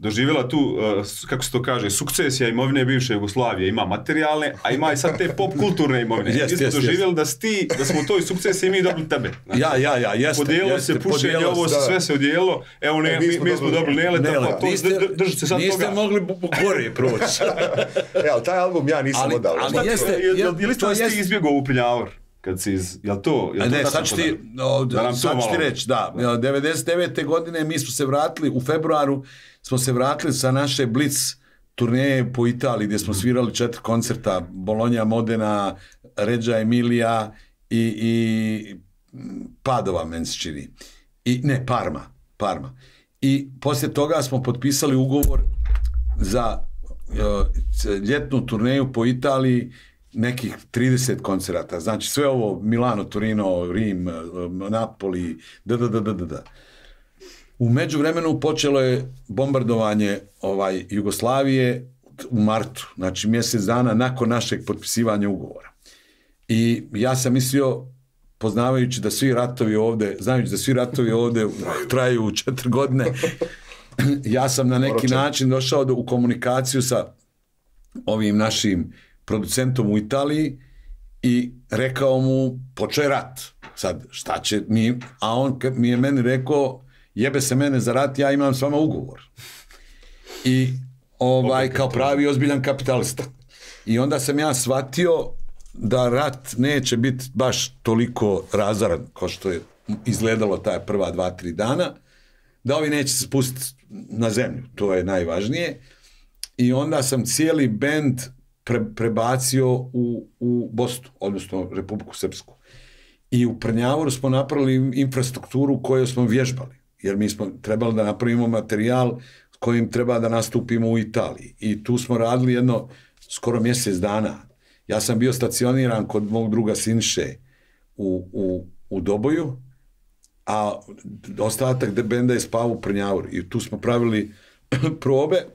doživjela tu, uh, kako se to kaže, sukcesija imovine bivše Jugoslavije. Ima materijalne, a ima i sad te pop kulturne imovine. Jest, mi smo jest, doživjeli da, si ti, da smo u toj sukcesiji i mi dobili tebe. Znači, ja, ja, ja, jeste. Podijelilo jeste, se pušenje, ovo se, sve se odijelo. Evo, ne, E, mi mi, smo mi smo dobili- dobili neleta, Nele, pa to niste, dr- držite se sad niste toga. mogli bu- bu- gore proći. E, ali taj album ja nisam Ali- odavle. ali Znači, jeste- Jel, jel, je- jel, to to ti jest- izbjegao u Prnjavor? Kad si iz, jel to? Jel to ne, sad ću ti, podatak? no, Da nam to sad ću ti reći, da, 99. godine mi smo se vratili, u februaru smo se vratili sa naše Blitz turneje po Italiji gdje smo svirali četiri koncerta, Bologna, Modena, Ređa Emilija i, i Padova, meni se čini. I, ne, Parma, Parma. I poslije toga smo potpisali ugovor za e, ljetnu turneju po Italiji nekih 30 koncerata. Znači sve ovo Milano, Torino, Rim, e, Napoli, da, da, da, da, da. U međuvremenu počelo je bombardovanje ovaj Jugoslavije u martu, znači mjesec dana nakon našeg potpisivanja ugovora. I ja sam mislio, poznavajući da svi ratovi ovde, znajući da svi ratovi ovde traju četiri godine, ja sam na neki način došao do, u komunikaciju sa ovim našim producentom u Italiji i rekao mu, počeo je rat. Sad, šta će mi, a on mi je meni rekao, jebe se mene za rat, ja imam s vama ugovor. I ovaj, kao pravi ozbiljan kapitalista. I onda sam ja shvatio da rat neće biti baš toliko razaran kao što je izgledalo taj prva dva, tri dana, da ovi neće se spustiti na zemlju, to je najvažnije. I onda sam cijeli bend pre, prebacio u, u Bosnu, odnosno Republiku Srpsku. I u Prnjavoru smo napravili infrastrukturu koju smo vježbali, jer mi smo trebali da napravimo materijal s kojim treba da nastupimo u Italiji. I tu smo radili jedno skoro mjesec dana. Ja sam bio stacioniran kod mog druga Sinše u, u, u Doboju, a ostatak de benda je spao u Prnjavoru. I tu smo pravili probe,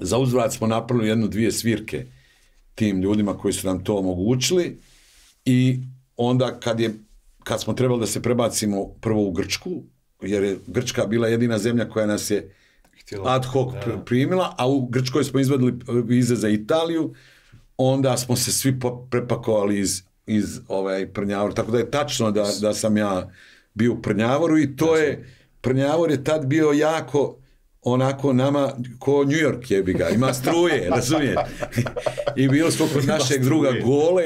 za uzvrat smo napravili jednu, dvije svirke tim ljudima koji su nam to omogućili i onda kad je kad smo trebali da se prebacimo prvo u Grčku, jer je Grčka bila jedina zemlja koja nas je Htjela- ad hoc pr- primila, a u Grčkoj smo izvadili vize za Italiju, onda smo se svi prepakovali iz, iz ovaj Prnjavora, tako da je tačno da, da sam ja bio u Prnjavoru i to je, Prnjavor je tad bio jako onako nama ko New York je bi ga, ima struje, razumijete? I bilo smo kod našeg druga Gole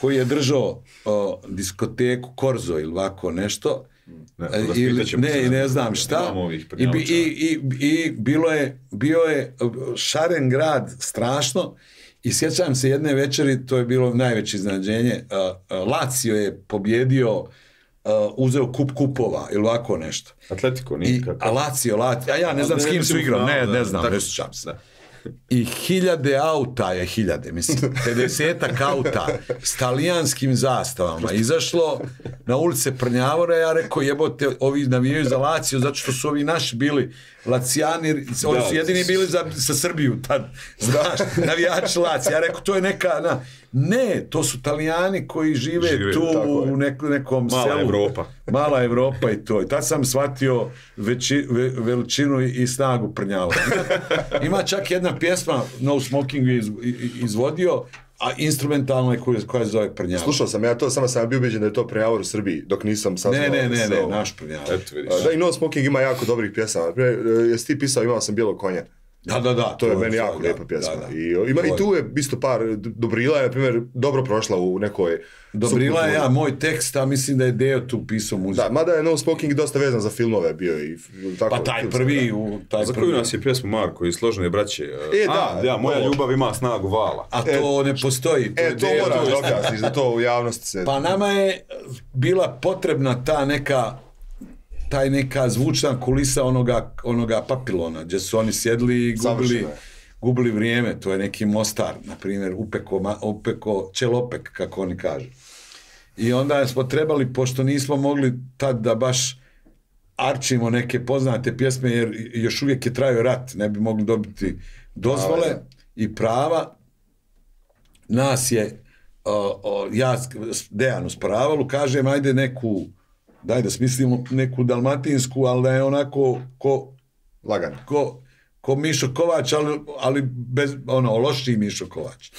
koji je držao o, diskoteku Korzo ili ovako nešto. Ne, E, ili, se, ne, ne znam šta. I, i, i, I bilo je, bio je uh, šaren grad strašno. I sjećam se jedne večeri, to je bilo najveće uh, uh, Lazio je pobjedio, uh, uzeo kup kupova ili ovako nešto. Atletico, I, nije kako. a Lazio, Lazio, a ja ne znam s kim su igrali, ne, ne znam, ne sjećam se. I hiljade auta je hiljade, mislim, 50 auta s talijanskim zastavama izašlo na ulice Prnjavora, ja rekao jebote, ovi navijaju za Laciju, zato što su ovi naši bili Lacijani, oni su jedini bili za, sa Srbiju tad, znaš, navijači Laci. Ja rekao, to je neka, na, ne, to su Talijani koji žive, Žive, tu u neko, nekom Mala selu. Evropa. Mala Evropa i to. I tad sam shvatio veći, ve, veličinu i, snagu Prnjavora. Ima, čak jedna pjesma, No Smoking je iz, izvodio, a instrumentalna je koja, koja se zove Prnjavor. Slušao sam ja to, samo sam bio ubeđen da je to prejavor u Srbiji, dok nisam saznao. Ne, ne, ne, ne, naš Prnjavor. Eto, vidiš. Da, i No Smoking ima jako dobrih pjesama. Naprimjer, e, jesi ti pisao, imao sam bijelo konja. Da, da, da. To je meni jako da, lijepa pjesma. da, da. I, o, ima, To I tu je isto par, Dobrila je, na primjer, dobro prošla u nekoj... Dobrila je ja, moj tekst, a mislim da je Deo tu pisao muziku. Da, mada je No Smoking dosta vezan za filmove bio i tako. pa taj prvi, da. u, taj Za koju nas je pjesmu Marko iz Složene braće? E, da, A, da, moja ovo. ljubav ima snagu vala. A to ne postoji. To je E, to moraš da objasniš, da to u javnosti se... Pa nama je bila potrebna ta neka taj neka zvučna kulisa onoga, onoga papilona, gdje su oni sjedli i gubili, gubili vrijeme. To je neki Mostar, na primjer, upeko, upeko Čelopek, kako oni kažu. I onda smo trebali, pošto nismo mogli tad da baš arčimo neke poznate pjesme, jer još uvijek je trajao rat, ne bi mogli dobiti dozvole da. i prava, nas je, o, o, ja Dejanu Spravalu, kažem, ajde neku, daj da smislimo neku dalmatinsku, ali da je onako ko, Lagano. ko, ko Mišo Kovač, ali, ali bez, ono, lošiji Mišo Kovač.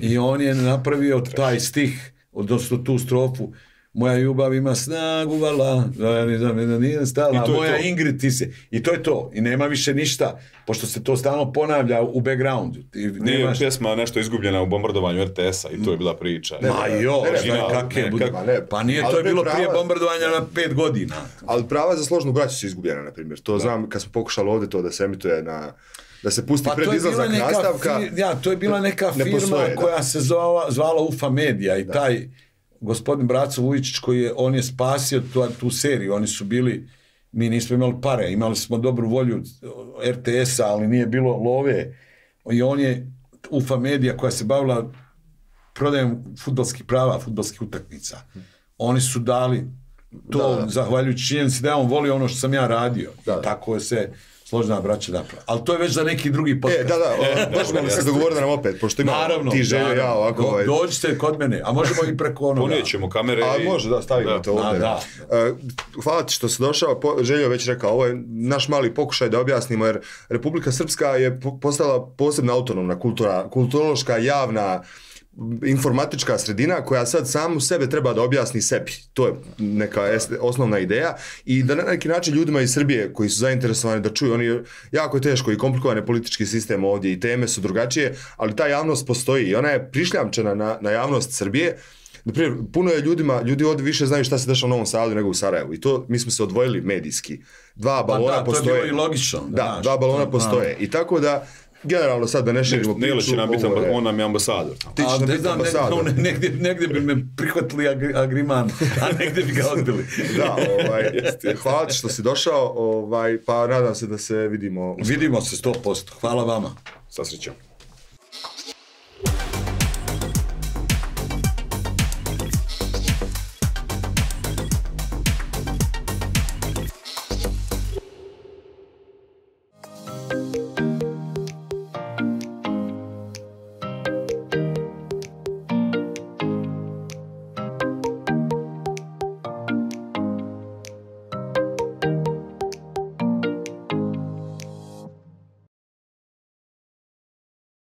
I on je napravio taj stih, odnosno tu strofu, moja ljubav ima snagu, vala, da ne da nije stala, I to je moja to. Ingrid ti se, i to je to, i nema više ništa, pošto se to stalno ponavlja u backgroundu. Ti Nije nemaš, pjesma nešto izgubljena u bombardovanju RTS-a i to je bila priča. Ma jo, Ne, ne, ne, ne, ne. pa nije, Ali to je bilo prava- prije bombardovanja na pet godina. Ali prava za složnu braću su izgubljena, na primjer. To znam kad smo pokušali ovdje to da se emituje na... Da se pusti Pa pred izlazak nastavka. fi, ja, to je bila neka Ne firma postoje, da. koja se zvala, zvala UFA Media i taj gospodin Braco Vujičić koji je, on je spasio tu, tu seriju, oni su bili, mi nismo imali pare, imali smo dobru volju RTS-a, ali nije bilo love i on je UFA Media koja se bavila prodajem futbolskih prava, futbolskih utakmica. Oni su dali to Da, da. zahvaljujući činjenici da je on volio ono što sam ja radio. Da. tako je se složna braća napravila. Ali to je već za neki drugi podcast. E, da, da, o, možemo li se dogovoriti da nam opet, pošto ima Naravno. ti želje, naravno. ja ovako... Do- ovaj, Dođite kod mene, a možemo i preko onoga. Ponijećemo kamere A i... može, da, stavimo Da. to ovdje. A, da. E, hvala ti što si došao, po, Željo već rekao, ovo je naš mali pokušaj da objasnimo, jer Republika Srpska je po- postala posebna autonomna kultura, kulturološka, javna, informatička sredina koja sad samu sebe treba da objasni sebi. To je neka osnovna ideja i da na neki način ljudima iz Srbije koji su zainteresovani da čuju, oni jako je teško i komplikovan je politički sistem ovdje i teme su drugačije, ali ta javnost postoji i ona je prišljamčena na, na javnost Srbije Na primjer, puno je ljudima, ljudi ovdje više znaju šta se dešava u Novom Sadu nego u Sarajevu i to mi smo se odvojili medijski. Dva balona da, to je postoje. bilo i logično, Da, znaš, dva balona to- postoje. I tako da, generalno sad da ne širimo Nele priču, će nam biti, amba- on nam je ambasador. Ti ćeš nam biti ambasador. ne, negdje, negdje bi me prihvatili agri, agriman, a negdje bi ga odbili. Da, ovaj, hvala ti što si došao, ovaj, pa nadam se da se vidimo. Vidimo se 100%. Hvala vama. Sa srećom.